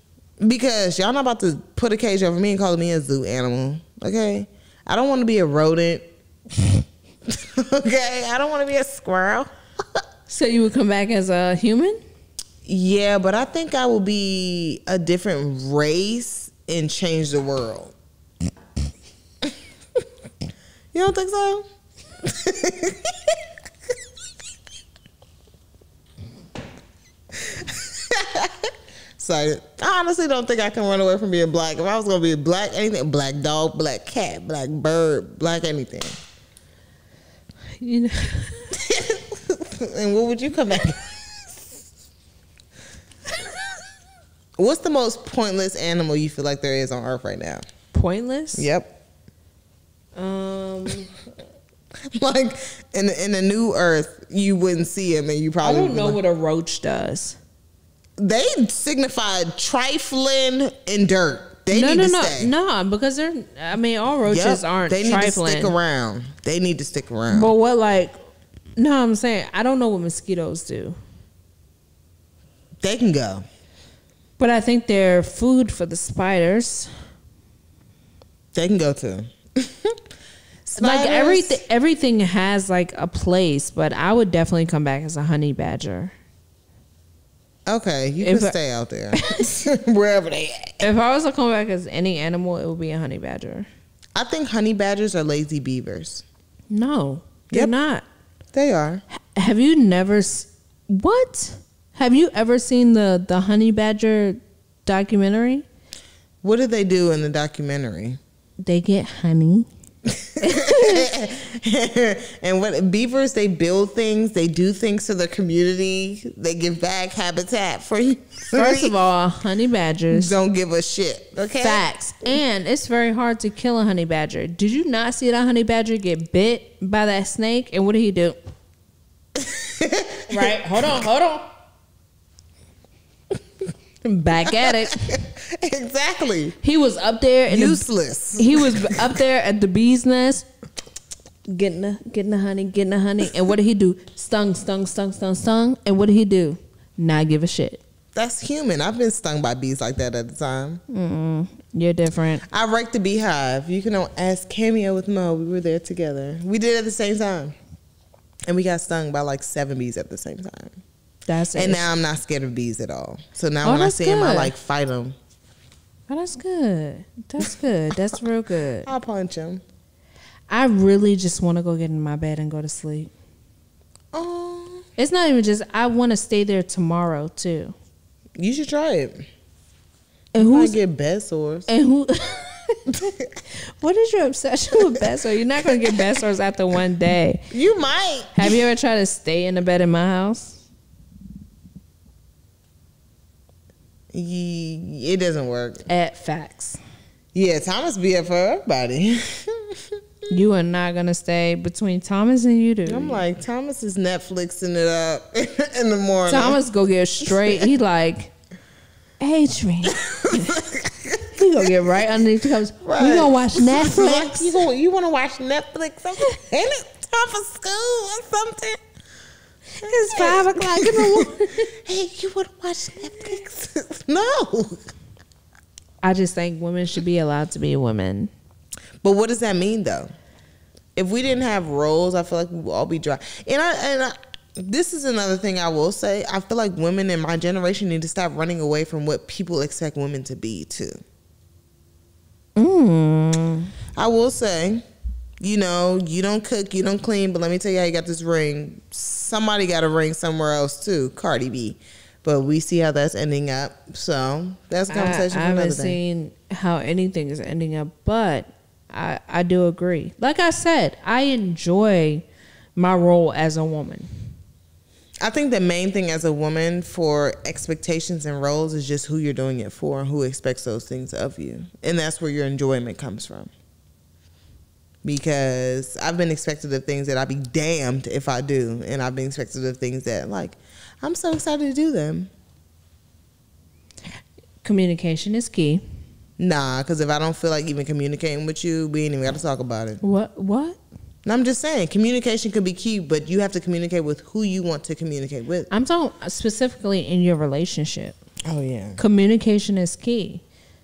because y'all not about to put a cage over me and call me a zoo animal. Okay, I don't want to be a rodent. okay, I don't want to be a squirrel. So you would come back as a human? Yeah, but I think I will be a different race and change the world. you don't think so? so I honestly don't think I can run away from being black. If I was gonna be black anything, black dog, black cat, black bird, black anything. You know, and what would you come back? What's the most pointless animal you feel like there is on Earth right now? pointless. Yep. Um, like in in a new Earth, you wouldn't see him, and you probably. I don't know what a roach does. they signified trifling and dirt. They no, need no, to no, stay. no, because they're. I mean, all roaches Yep. aren't They need trifling. to stick around. They need to stick around. But what, like? No, I'm saying I don't know what mosquitoes do, they can go. But I think they're food for the spiders. They can go too. Like everything, everything has like a place, but I would definitely come back as a honey badger. Okay, you If can I- stay out there, wherever they at. If I was to come back as any animal, it would be a honey badger. I think honey badgers are lazy beavers. No, they're Yep. not. They are. Have you never? s- What? Have you ever seen the the honey badger documentary? What do they do in the documentary? They get honey. and what beavers they build things, they do things to the community, they give back habitat for you. First of all, honey badgers. don't give a shit. Okay. Facts. And it's very hard to kill a honey badger. Did you not see that honey badger get bit by that snake? And what did he do? right. Hold on. Hold on. Back at it. exactly. He was up there and Useless. he was up there at the bee's nest getting the getting the honey, getting the honey. And what did he do? Stung, stung, stung, stung, stung. And what did he do? Not give a shit. That's human. I've been stung by bees like that at the time. Mm-mm. You're different. I raked the beehive. You can ask Cameo with Mo. We were there together. We did it at the same time. And we got stung by like seven bees at the same time. That's And it. now I'm not scared of bees at all. So now Oh, when I see them, I like fight them. Oh, that's good. That's good. That's real good. I'll punch them. I really just want to go get in my bed and go to sleep. Oh, It's not even just I want to stay there tomorrow too. you should try it. And who get bed sores. and who? what is your obsession with bed sores? You're not gonna get bed sores after one day. You might. Have you ever tried to stay in the bed in my house? It doesn't work. At facts, Yeah, Thomas be up for everybody. you are not gonna stay between Thomas and you, dude. I'm like, Thomas is Netflixing it up in the morning. Thomas go get straight. He like, Adrienne. he gonna get right underneath the covers. We Right. gonna watch Netflix. you gonna, you want to watch Netflix? Ain't it time for school or something? It's five o'clock in the morning. Hey, you want to watch Netflix? no. I just think women should be allowed to be women. But what does that mean though? If we didn't have roles, I feel like we would all be dry. And I and I, this is another thing I will say. I feel like women in my generation need to stop running away from what people expect women to be too. Mm. I will say, you know, you don't cook, you don't clean, but let me tell you how you got this ring. Somebody got a ring somewhere else too, Cardi B. But we see how that's ending up. So that's a I, conversation I another haven't seen how anything is ending up, but I, I do agree. Like I said, I enjoy my role as a woman. I think the main thing as a woman for expectations and roles is just who you're doing it for and who expects those things of you. And that's where your enjoyment comes from. Because I've been expected of things that I'd be damned if I do. And I've been expected of things that, like, I'm so excited to do them. Communication is key. Nah, because if I don't feel like even communicating with you, we ain't even got to talk about it. What? What? And I'm just saying, communication could be key, but you have to communicate with who you want to communicate with. I'm talking specifically in your relationship. Oh, yeah. Communication is key.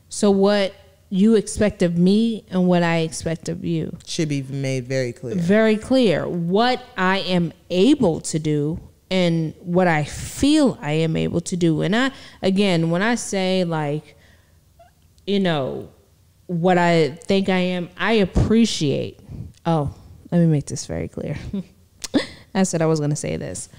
So what you expect of me and what I expect of you. Should be made very clear. very clear what I am able to do and what I feel I am able to do. And I, again, when I say like, you know, what I think I am, I appreciate. Oh, let me make this very clear. I said I was going to say this.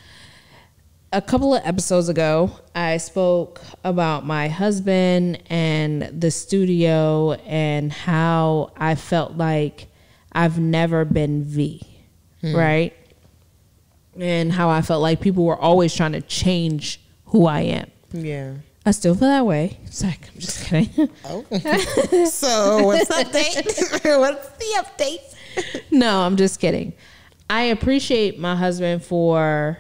A couple of episodes ago, I spoke about my husband and the studio and how I felt like I've never been Vee, right? And how I felt like people were always trying to change who I am. Yeah. I still feel that way. It's like, I'm just kidding. Oh. so what's the update? what's the update? no, I'm just kidding. I appreciate my husband for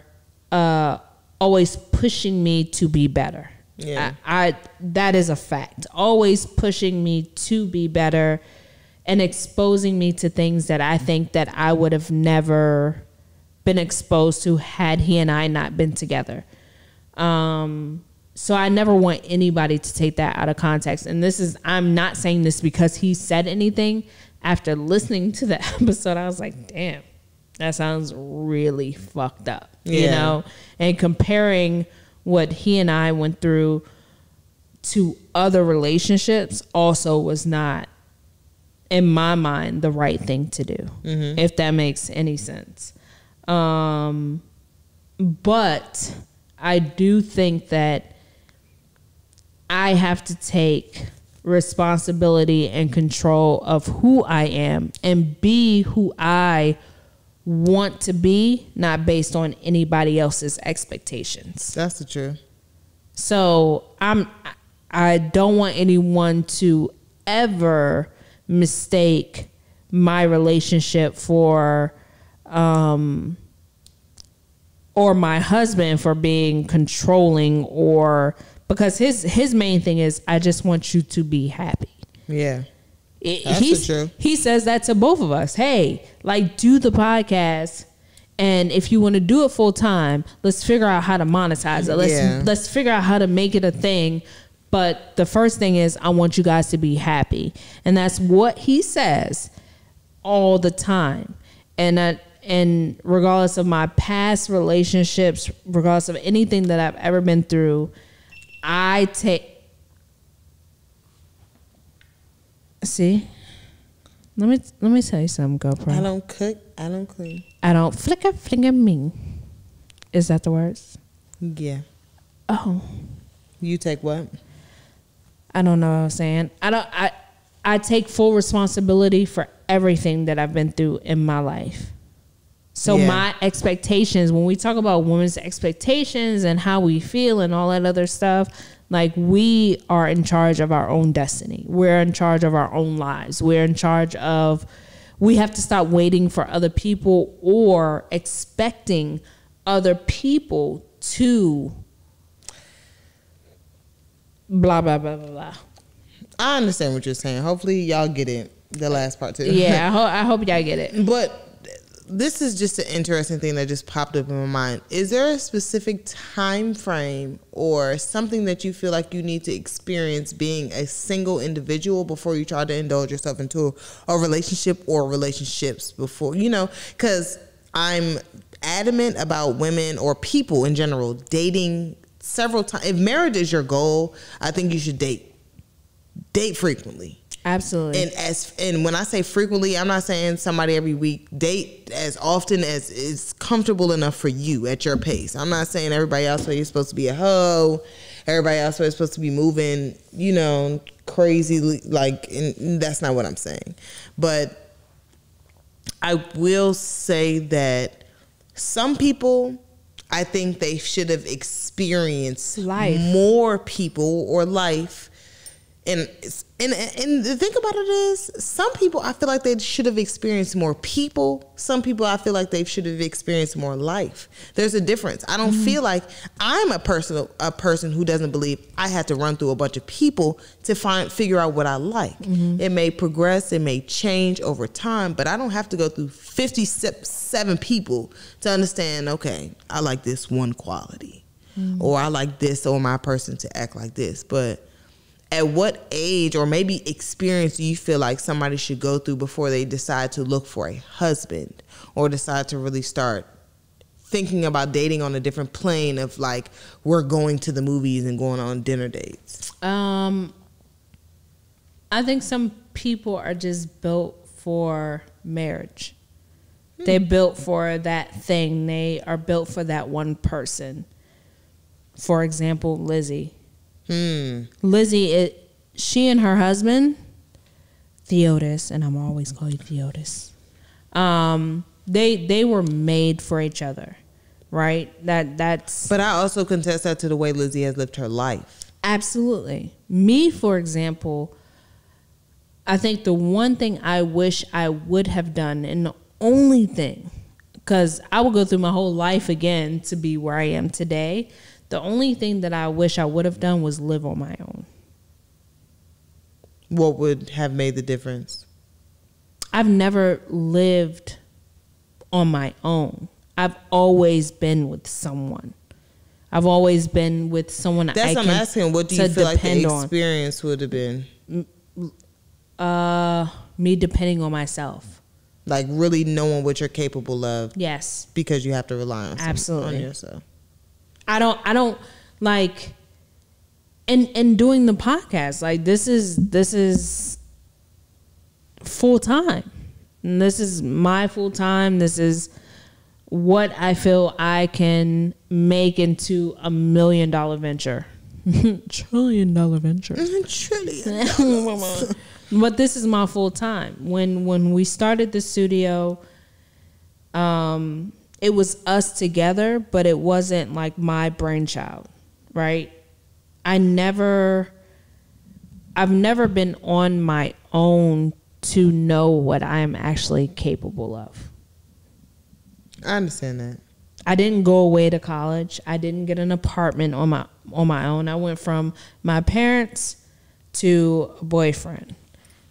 uh, always pushing me to be better. Yeah. I, I that is a fact. Always pushing me to be better and exposing me to things that I think that I would have never been exposed to had he and I not been together. Um, so I never want anybody to take that out of context. And this is I'm not saying this because he said anything. After listening to the episode, I was like, damn, that sounds really fucked up. You know? And comparing what he and I went through to other relationships also was not in my mind the right thing to do if that makes any sense um but i do think that i have to take responsibility and control of who i am and be who i want to be not based on anybody else's expectations That's the truth. so I'm I don't want anyone to ever mistake my relationship for um or my husband for being controlling or because his his main thing is I just want you to be happy. Yeah. It- truth. He says that to both of us. Hey, like do the podcast. And if you want to do it full time, let's figure out how to monetize it. Let's Yeah. let's figure out how to make it a thing. But the first thing is I want you guys to be happy. And that's what he says all the time. And that and regardless of my past relationships, regardless of anything that I've ever been through, I take See? Let me let me tell you something, GoPro. I don't cook. I don't clean. I don't flicker flicker me. Is that the words? Yeah. Oh, You take what? I don't know what I was saying. I don't I I take full responsibility for everything that I've been through in my life. So Yeah. my expectations, when we talk about women's expectations and how we feel and all that other stuff, like we are in charge of our own destiny. We're in charge of our own lives. We're in charge of we have to stop waiting for other people or expecting other people to blah blah blah blah blah. I understand what you're saying. Hopefully, y'all get it. The last part too. Yeah, I, ho- I hope y'all get it. But this is just an interesting thing that just popped up in my mind. Is there a specific time frame or something that you feel like you need to experience being a single individual before you try to indulge yourself into a relationship or relationships before, you know, cuz I'm adamant about women or people in general dating several times. If marriage is your goal, I think you should date. Date frequently. Absolutely. And as and when I say frequently, I'm not saying somebody every week. Date as often as is comfortable enough for you at your pace. I'm not saying everybody else where you're supposed to be a hoe, everybody else where you're supposed to be moving, you know, crazy like and that's not what I'm saying. But I will say that some people I think they should have experienced Life. more people or life and and and the thing about it is some people I feel like they should have experienced more people. Some people I feel like they should have experienced more life. There's a difference. I don't mm-hmm. feel like I'm a person a person who doesn't believe I had to run through a bunch of people to find figure out what I like. Mm-hmm. It may progress, it may change over time, but I don't have to go through 57 people to understand, okay, I like this one quality. Mm-hmm. Or I like this or my person to act like this. But at what age or maybe experience do you feel like somebody should go through before they decide to look for a husband or decide to really start thinking about dating on a different plane of like we're going to the movies and going on dinner dates Um, I think some people are just built for marriage. They're built for that thing. They are built for that one person. For example, Lizzie. Hmm Lizzie, it, she and her husband, Theotis, and I'm always calling you Theotis. Um, they they were made for each other, right? That that's but i also contest that to the way lizzie has lived her life Absolutely. Me, for example, I think the one thing I wish I would have done, and the only thing, because I would go through my whole life again to be where I am today. The only thing that I wish I would have done was live on my own. what would have made the difference I've never lived on my own. I've always been with someone. I've always been with someone that's I what i'm asking what do you feel like the depend on. experience would have been Uh, me depending on myself. like really knowing what you're capable of Yes. because you have to rely on Absolutely. on yourself I don't I don't like and and doing the podcast like this is this is full time. And this is my full time. This is what I feel I can make into a million dollar venture. Trillion dollar venture. trillion but this is my full time. When when we started the studio, um, it was us together, but it wasn't like my brainchild, right? I never, I've never been on my own to know what I am actually capable of. I understand that. I didn't go away to college. I didn't get an apartment on my on my own. I went from my parents to a boyfriend,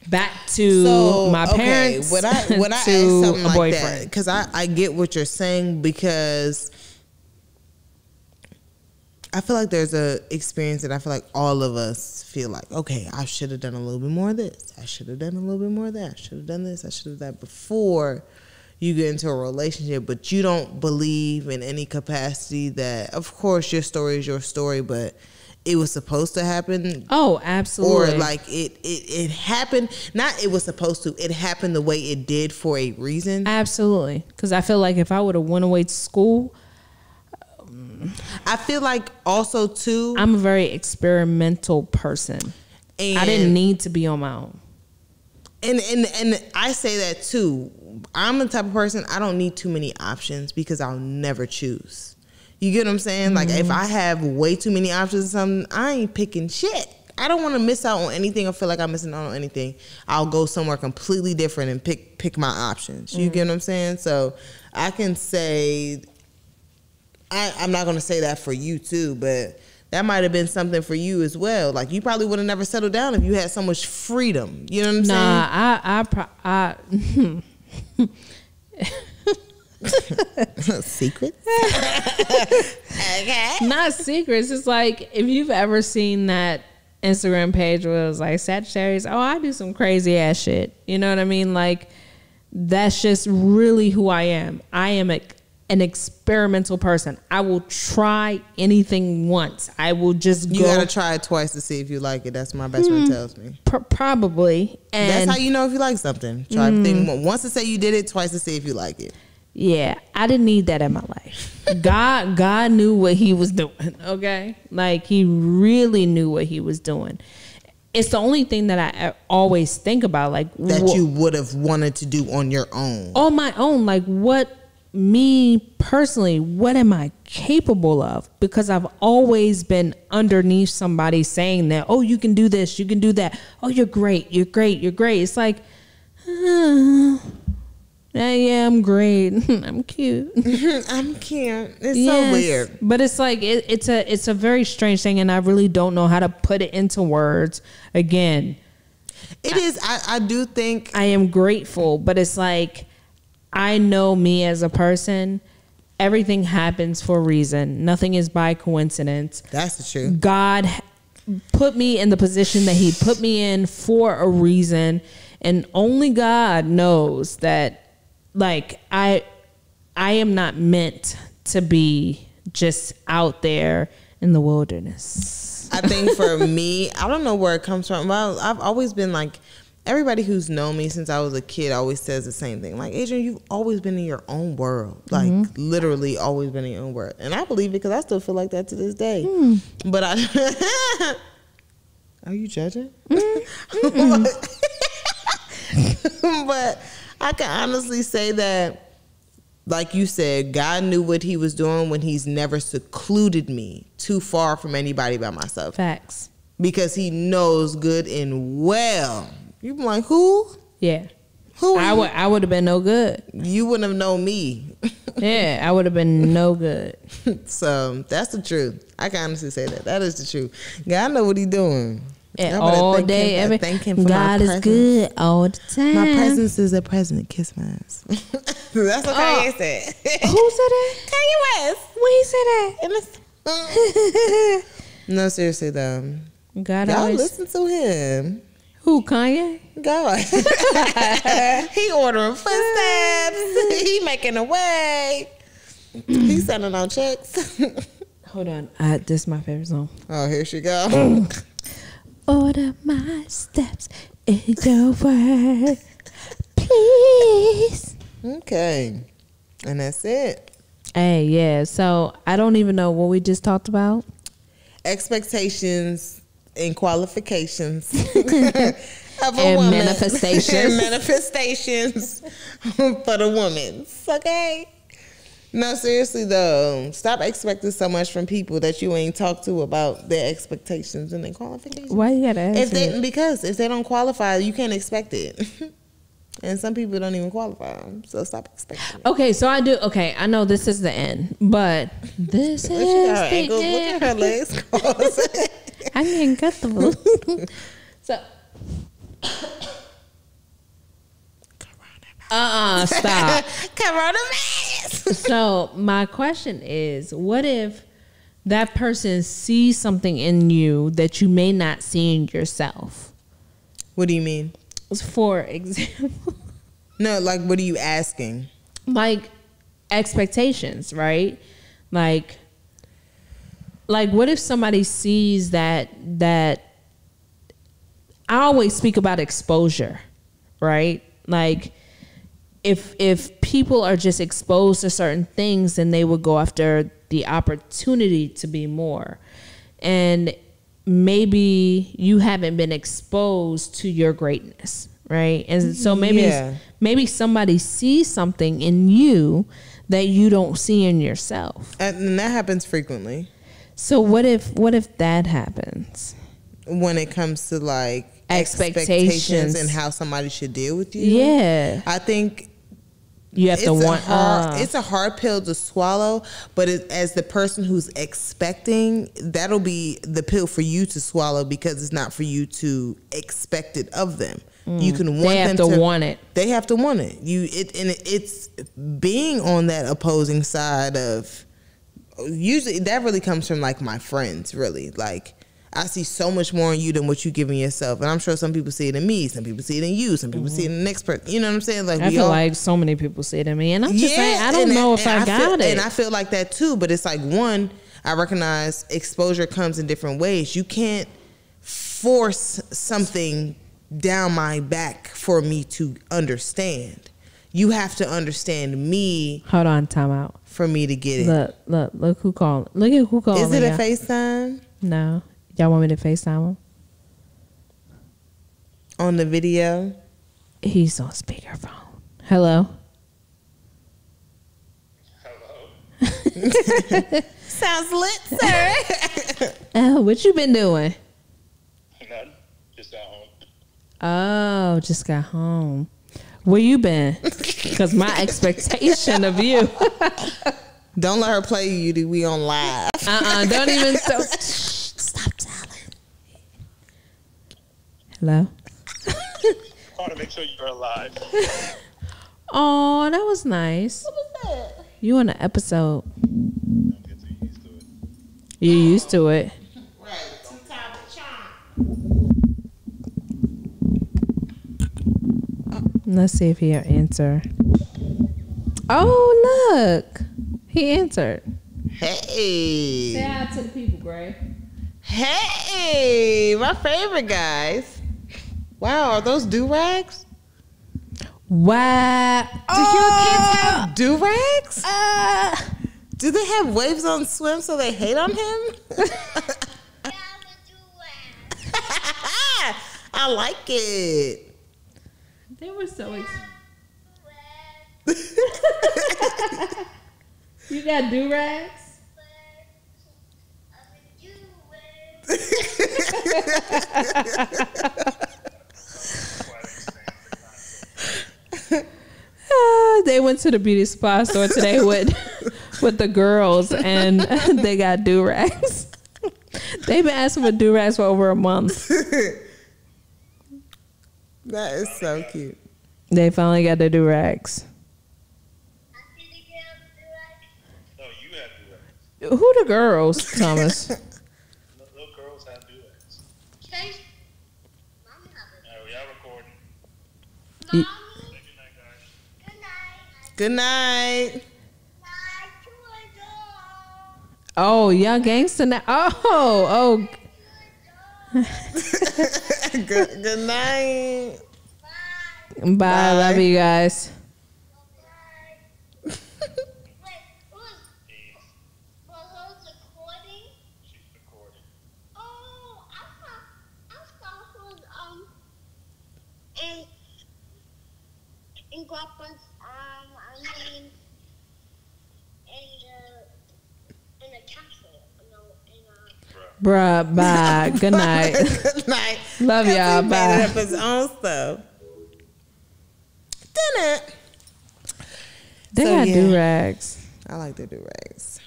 back to my parents. When I when I ask something like boyfriend. that, because I I get what you're saying because I feel like there's a experience that I feel like all of us feel like, okay, I should have done a little bit more of this. I should have done a little bit more of that. I should have done this. I should have that before you get into a relationship, but you don't believe in any capacity that, of course, your story is your story, but it was supposed to happen Oh, absolutely. or like it, it it happened not it was supposed to it happened the way it did for a reason absolutely, because I feel like if I would have went away to school, i feel like also too I'm a very experimental person. and I didn't need to be on my own. and and and i say that too i'm the type of person i don't need too many options because i'll never choose you get what i'm saying like if mm-hmm. i have way too many options or something i ain't picking shit I don't want to miss out on anything or feel like I'm missing out on anything. I'll go somewhere completely different and pick pick my options. You get mm-hmm. what I'm saying? So I can say I, I'm not gonna say that for you too, but that might have been something for you as well. Like you probably would have never settled down if you had so much freedom. You know what I'm saying? Nah, I, I, I, saying? Secret. okay. not secrets. It's like if you've ever seen that Instagram page where it was like Sagittarius, oh, I do some crazy ass shit. You know what I mean? Like that's just really who I am. I am a, an experimental person. I will try anything once. I will just You go gotta try it twice to see if you like it. That's what my best friend hmm. tells me. pr- probably. And That's how you know if you like something. Try hmm. everything once. once to say you did it, twice to see if you like it. Yeah, I didn't need that in my life. God, God knew what He was doing. Okay, like He really knew what He was doing. It's the only thing that I always think about, like That wh- you would have wanted to do on your own. on my own. Like what me personally, what am I capable of? Because I've always been underneath somebody saying that, oh, you can do this, you can do that. Oh, you're great, you're great, you're great. It's like, uh, yeah, yeah, I'm great, I'm cute. I'm cute. It's Yes, so weird. But it's like it, it's a it's a very strange thing, and I really don't know how to put it into words. Again, It is. I, I do think. I am grateful, but it's like I know me as a person. Everything happens for a reason. Nothing is by coincidence. That's the truth. God put me in the position that He put me in for a reason, and only God knows that. Like I, I am not meant to be just out there in the wilderness. I think for me, I don't know where it comes from. Well, I've always been like everybody who's known me since I was a kid always says the same thing. Like, Adrienne, you've always been in your own world. Mm-hmm. Like, literally always been in your own world. And I believe it because I still feel like that to this day. Hmm. But I. Are you judging? Mm-hmm. but I can honestly say that, like you said, God knew what He was doing when He's never secluded me too far from anybody by myself Facts. because He knows good and well. You be like, who? Yeah. Who? I would I would have been no good. you wouldn't have known me. Yeah, I would have been no good. so that's the truth. I can honestly say that. That is the truth. God know what He doing. And better day, him- every thank him God is presence. good all the time. My presence is a present. Kiss my ass. That's what Oh. Kanye said. Who said that? Kanye West. When he said that? And it's- mm. no, seriously though. God Y'all always. listen to him. Who Kanye? God. he ordering footsteps. he making a way. He sending out checks. Hold on. I, this is my favorite song. oh, here she go. Order my steps in your word, please. okay. And that's it. Hey, yeah. So I don't even know what we just talked about. Expectations and qualifications of a And woman. manifestations. and manifestations for the woman. Okay. No, seriously though, stop expecting so much from people that you ain't talked to about their expectations and their qualifications. Why you gotta ask If they because if they don't qualify, you can't expect it. and some people don't even qualify. So stop expecting. It. Okay, so I do. Okay, I know this is the end, but this is Look at her the ankles. Look end. at her legs. I'm getting comfortable. so, uh, uh stop. Coronavirus. So my question is, what if that person sees something in you that you may not see in yourself? What do you mean? For example, No, like what are you asking? like expectations, right? Like like what if somebody sees that that I always speak about exposure, right? Like if if people are just exposed to certain things then they would go after the opportunity to be more. And maybe you haven't been exposed to your greatness, right? And so maybe Yeah. maybe somebody sees something in you that you don't see in yourself. And that happens frequently So what if what if that happens? when it comes to like Expectations. and how somebody should deal with you. Yeah. I think You have it's to a want hard, uh, it's a hard pill to swallow, but it, as the person who's expecting, that'll be the pill for you to swallow because it's not for you to expect it of them. You can want Mm. they have them to, to want it. They have to want it. You it and it, it's being on that opposing side of usually that really comes from like my friends. Really, like I see so much more in you than what you give in yourself, and I'm sure some people see it in me, some people see it in you, some people see it in the next person. You know what I'm saying? Like Mm-hmm. I feel all, like so many people see it in me, and I'm just saying I don't know if I and got feel, it. And I feel like that too, but it's like one, I recognize exposure comes in different ways. You can't force something down my back for me to understand. You have to understand me Hold on, time out. for me to get it. Look, look, look who called. Look at who called. Is it a y'all. FaceTime No, y'all want me to Facetime him? on the video? He's on speakerphone. Hello. Hello? Sounds lit, sir. Oh, what you been doing? None. Just got home. Oh, just got home. Where you been? Because my expectation of you. Don't let her play you. Dude. We on live. Uh uh-uh, uh, do not even. So, stop telling. Hello. Call to make sure you're alive. Oh, that was nice. What was that? You on the episode? Don't get too used to it. You used to it. Right. Let's see if he'll answer. Oh, look. He answered. Hey. Say hi to the people, Gray. Hey, my favorite guys. Wow, are those do rags? Wow. Do your kids have do rags? Uh, Do they have waves on swim so they hate on him? I like it. they were so excited. You got do rags? Ah, they went to the beauty spa store today with with the girls and they got do rags. They've been asking for do rags for over a month. that is so cute. They finally got their do rags. No, you have do Who the girls, Thomas? Little girls have do rags. Alright, we are recording. You- Say good night, guys. Good night. Oh, y'all gangster now. Oh, oh. good, good night. Bye. Bye. Love you guys. She's recording. Oh, I thought I thought it was um in in Guapa's um I mean in the in the castle no in uh Bruh, bye. Good night. good night. Love y'all. he made it up his own stuff. They So, got yeah. do rags. I like their do rags.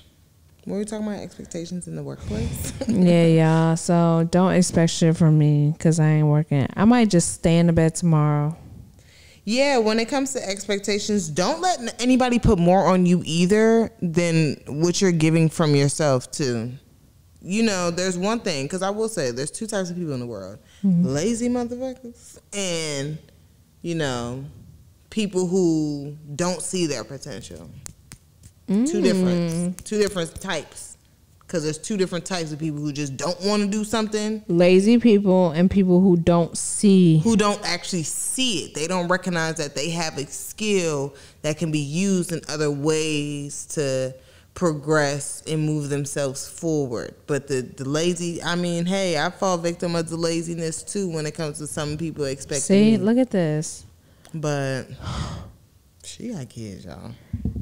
What were we talking about? Expectations in the workplace? yeah, y'all. So don't expect shit from me because I ain't working. I might just stay in the bed tomorrow. Yeah, when it comes to expectations, don't let anybody put more on you either than what you're giving from yourself, too. You know, there's one thing, because I will say there's two types of people in the world mm-hmm. lazy motherfuckers and, you know, people who don't see their potential. Two different, mm. two different types. Because there's two different types of people who just don't want to do something Lazy people and people who don't see. who don't actually see it. They don't recognize that they have a skill that can be used in other ways to progress and move themselves forward. But the, the lazy, I mean, hey, I fall victim of the laziness too when it comes to some people expecting. See, me. look at this. But she got kids, y'all.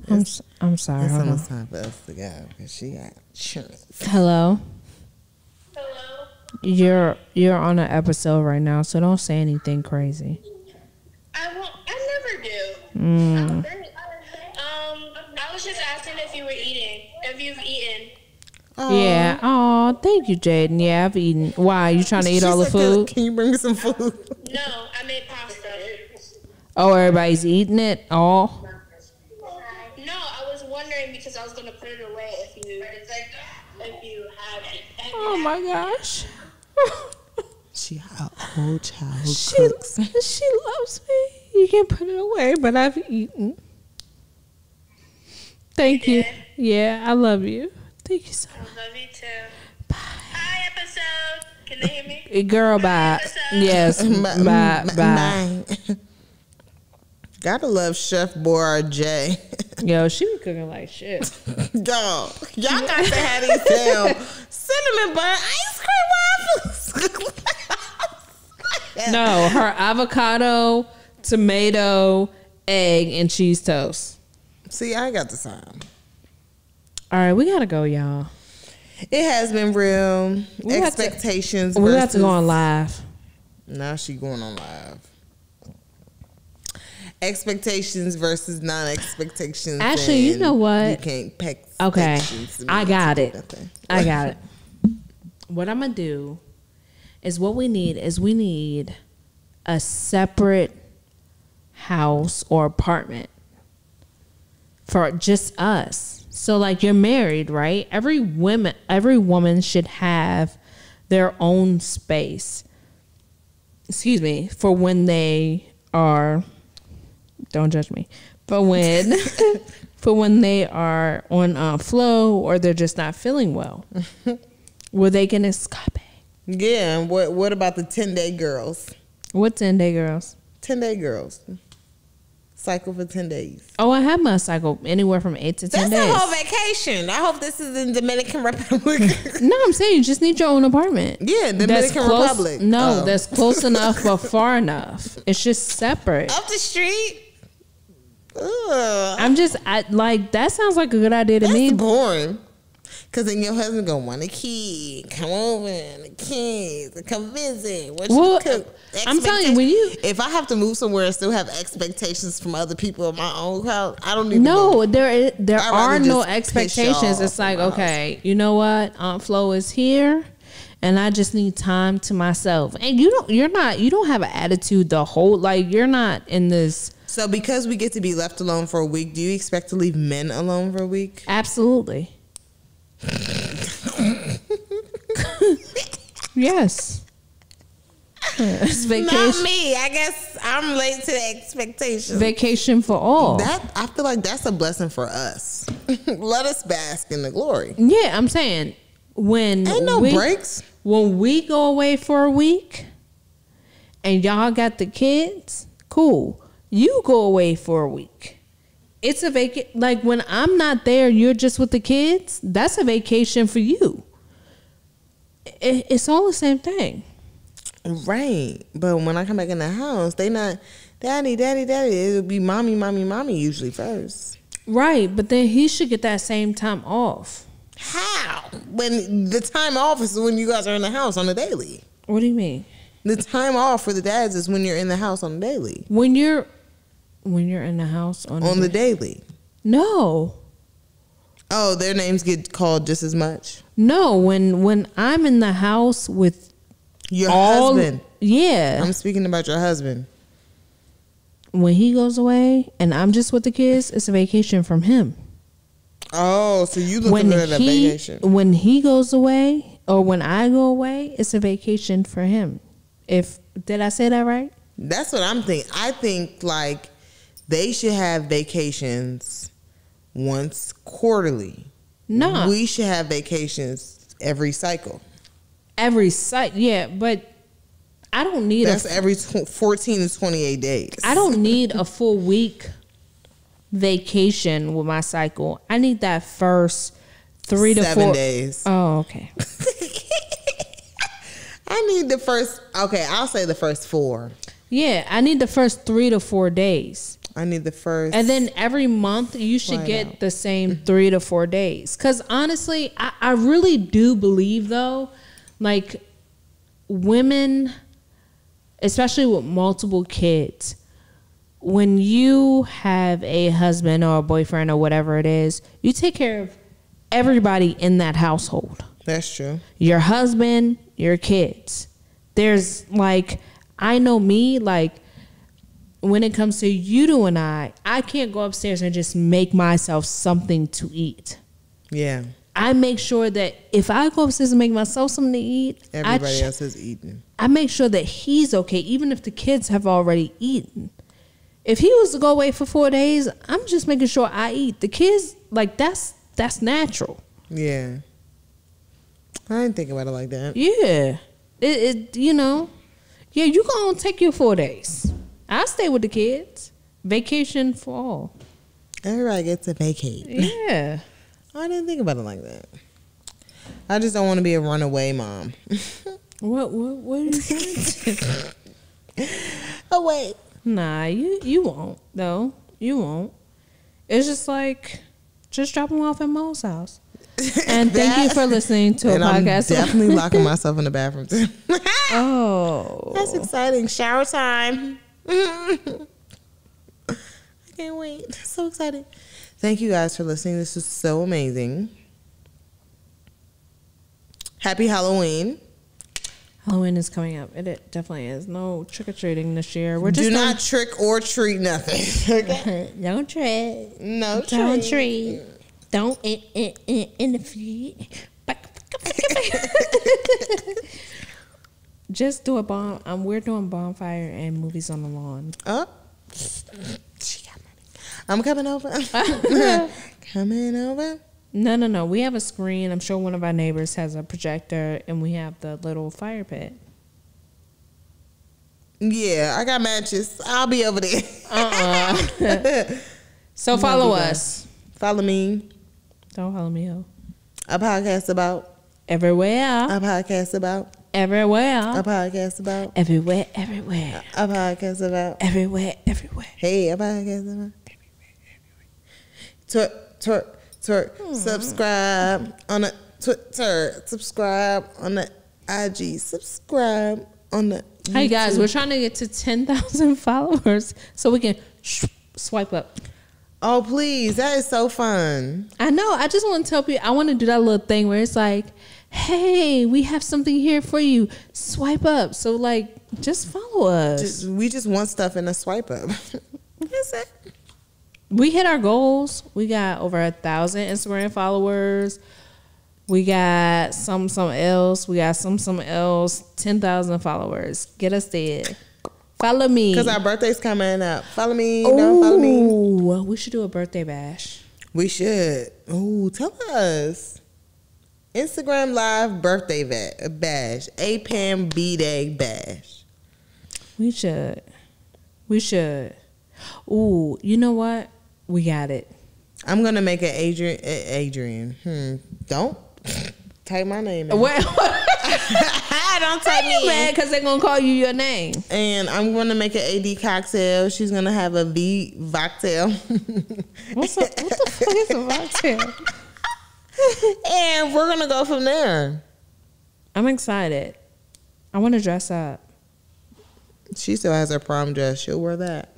I'm, It's, s- I'm sorry. it's Hold on. almost time for us to go because she got insurance. Hello. Hello. You're you're on an episode right now, so don't say anything crazy. I won't. I never do. Mm. Um, I was just asking if you were eating. If you've eaten. Yeah. Oh, thank you, Jaden. Yeah, I've eaten. Why? You trying to eat She all the said, "Can- food? Can you bring me some food? No, I made pasta. Oh, everybody's eating it all. No, I was wondering because I was gonna put it away if you if you had it. Oh my gosh. She had a whole child She cooks. she loves me. You can put it away, but I've eaten. Thank you. Yeah, I love you. Thank you so much. I love you too. Hi, episode. Can they hear me? Girl, bye. Yes, M- bye, m- bye. Gotta love Chef Boyardee. Yo, she be cooking like shit. Y'all, y'all got to have these damn cinnamon bun ice cream waffles. No, her avocado, tomato, egg, and cheese toast. See, I got the time. All right, we gotta go, y'all. It has been real. We got to- Expectations. We got to go on live. Now she going on live. Expectations versus non-expectations. Actually, you know what? You can't peck. Okay, I got it. Nothing. I got it. What I'm gonna do is what we need is we need a separate house or apartment for just us. So like you're married, right? Every woman every woman should have their own space. Excuse me, for when they are don't judge me. But when for when they are on uh, flow or they're just not feeling well, where they can escape. Yeah, and what what about the ten day girls? What ten day girls? Ten day girls. Cycle for ten days. Oh, I have my cycle anywhere from eight to ten That's days. a whole vacation. I hope this is in Dominican Republic. no, I'm saying you just need your own apartment. yeah, Dominican close, Republic. No, Oh. that's close enough but far enough. It's just separate. up the street. Ugh, I'm just I, like that sounds like a good idea to that's me. boring. Cause then your husband gonna want a kid, come over, and the kids, come visit. What Well, cook? I'm telling you, when you- if I have to move somewhere and still have expectations from other people in my own house, I don't know. No, there there I'd are no expectations. It's like okay, you know what? Aunt Flo is here, and I just need time to myself. And you don't, you're not, you don't have an attitude the whole like you're not in this. So because we get to be left alone for a week, do you expect to leave men alone for a week? Absolutely. yes. It's Not me. I guess I'm late to the expectations. Vacation for all. That I feel like that's a blessing for us. Let us bask in the glory. yeah, I'm saying when Ain't no we, breaks. when we go away for a week and y'all got the kids, cool. You go away for a week. It's a vacation. Like when I'm not there, you're just with the kids. That's a vacation for you. It, it's all the same thing. Right. But when I come back in the house, they not daddy, daddy, daddy. It'll be mommy, mommy, mommy usually first. Right, but then he should get that same time off. How? When the time off is when you guys are in the house on the daily. What do you mean? The time off for the dads is when you're in the house on the daily. When you're when you're in the house on, On the daily. No. Oh, their names get called just as much. No, when when I'm in the house with Your all husband. Yeah. I'm speaking about your husband. when he goes away and I'm just with the kids, it's a vacation from him. Oh, so you look when at a he vacation. when he goes away or when I go away, it's a vacation for him. If did I say that right? That's what I'm thinking. I think like they should have vacations once quarterly. No, We should have vacations every cycle. every cycle, yeah, but I don't need That's a every tw- 14 to 28 days. I don't need a full week vacation with my cycle. I need that first three to Seven four days. Oh, okay. I need the first, okay, I'll say the first four. Yeah, I need the first three to four days. I need the first. And then every month you should get out. the same mm-hmm. three to four days. Because honestly, I, I really do believe though, like women, especially with multiple kids, when you have a husband or a boyfriend or whatever it is, you take care of everybody in that household That's true. your husband, your kids. There's like, I know me, like, when it comes to you two and I, I can't go upstairs and just make myself something to eat. Yeah. I make sure that if I go upstairs and make myself something to eat, Everybody else is eating. I make sure that he's okay, even if the kids have already eaten. If he was to go away for four days, I'm just making sure I eat. The kids, like that's that's natural. Yeah. I didn't think about it like that. Yeah. It, it you know, yeah, you gonna take your four days. I stay with the kids. Vacation for all. Everybody gets to vacate. Yeah. I didn't think about it like that. I just don't want to be a runaway mom. What what what are you saying? oh wait. nah, you you won't though. You won't. It's just like just drop them off at Mo's house. And thank you for listening to a and I'm podcast. definitely locking myself in the bathroom too. oh. That's exciting. Shower time. I can't wait. So excited. Thank you guys for listening. This is so amazing. Happy Halloween. Halloween is coming up. It, it definitely is. No trick or treating this year. We're just Do not trick or treat nothing. Okay? don't trick. No Don't treat. Don't eh, eh, eh, in, in, in, interfere. Just do a bomb. Um, we're doing bonfire and movies on the lawn. Oh. She got money. I'm coming over. coming over. No, no, no. We have a screen. I'm sure one of our neighbors has a projector, and we have the little fire pit. Yeah, I got matches. I'll be over there. Uh-uh. So follow us. Follow me. Don't follow me, ho. A podcast about. Everywhere, A podcast about. A everywhere, podcast about. everywhere, everywhere, A podcast about. everywhere, everywhere. Hey, a podcast about. Everywhere, everywhere. Twerk, twerk, twerk. Hmm. Subscribe on the Twitter. Subscribe on the IG. Subscribe on the. Hey guys, we're trying to get to 10,000 followers so we can swipe up. Oh please, that is so fun. I know. I just want to tell people, I want to do that little thing where it's like, hey, we have something here for you. Swipe up. So, like, just follow us. Just, we just want stuff in a swipe up. That's it. we hit our goals. We got over a thousand Instagram followers. We got some, some else. We got some, some else. 10,000 followers. Get us there. Follow me. Because our birthday's coming up. Follow me. Don't follow me. Ooh, we should do a birthday bash. We should. Oh, tell us. Instagram live birthday va- bash. APAN B Day bash. We should. We should. Ooh, you know what? We got it. I'm gonna make an Adrienne. Adrienne. Hmm. Don't type my name. In. Well, Don't type me mad because they're gonna call you your name? And I'm gonna make an AD cocktail. She's gonna have a Vee cocktail. What's a, what the fuck is a mocktail? and we're gonna go from there. I'm excited. I want to dress up. She still has her prom dress. She'll wear that.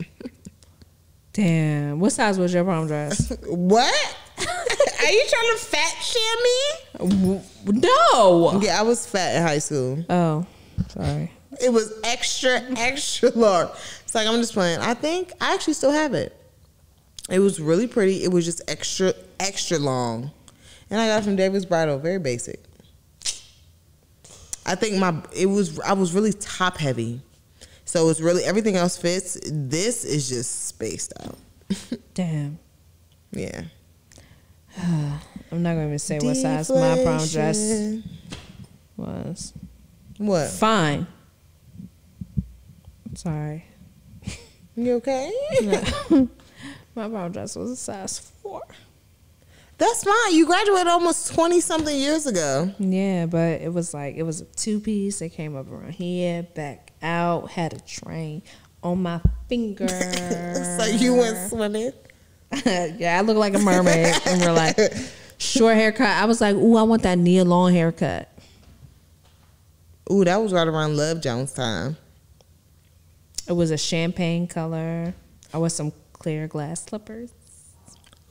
Damn. What size was your prom dress? What? Are you trying to fat shame me? no. Yeah, I was fat in high school. Oh, sorry. It was extra, extra large. It's like I'm just playing. I think I actually still have it. It was really pretty. It was just extra, extra long, and I got it from David's Bridal. Very basic. I think my it was I was really top heavy, so it's really everything else fits. This is just spaced out. Damn. yeah. I'm not gonna even say what size my prom dress was. What? Fine. Sorry. You okay? My prom dress was a size four. That's fine. You graduated almost twenty something years ago. Yeah, but it was like it was a two piece. It came up around here, back out, had a train on my finger. so you went swimming. yeah, I look like a mermaid in real life. Short haircut. I was like, ooh, I want that Nia Long haircut. Ooh, that was right around Love Jones time. It was a champagne color. I wore some clear glass slippers.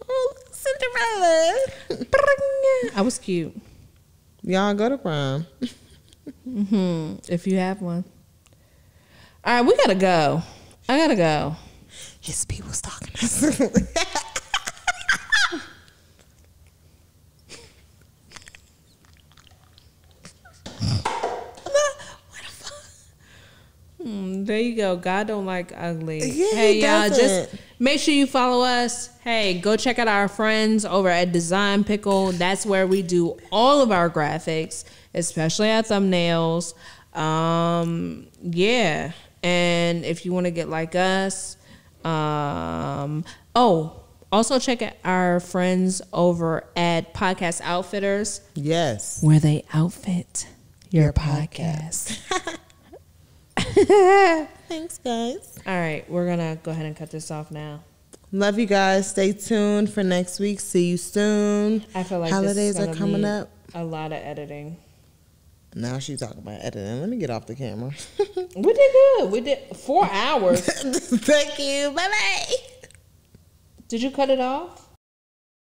Oh, Cinderella. I was cute. Y'all go to prom. hmm If you have one. All right, we gotta go. I gotta go. His people's talking us. Hmm, there you go. God don't like ugly. Yeah, hey, he y'all, just make sure you follow us. Hey, go check out our friends over at Design Pickle. That's where we do all of our graphics, especially our thumbnails. Um, yeah. And if you want to get like us, um, oh, also check out our friends over at Podcast Outfitters, yes. where they outfit your, podcast. Thanks, guys. All right, we're gonna go ahead and cut this off now. Love you guys. Stay tuned for next week. See you soon. I feel like holidays this is are coming up. A lot of editing. Now she's talking about editing. Let me get off the camera. We did good. We did four hours. Thank you. Bye bye. Did you cut it off?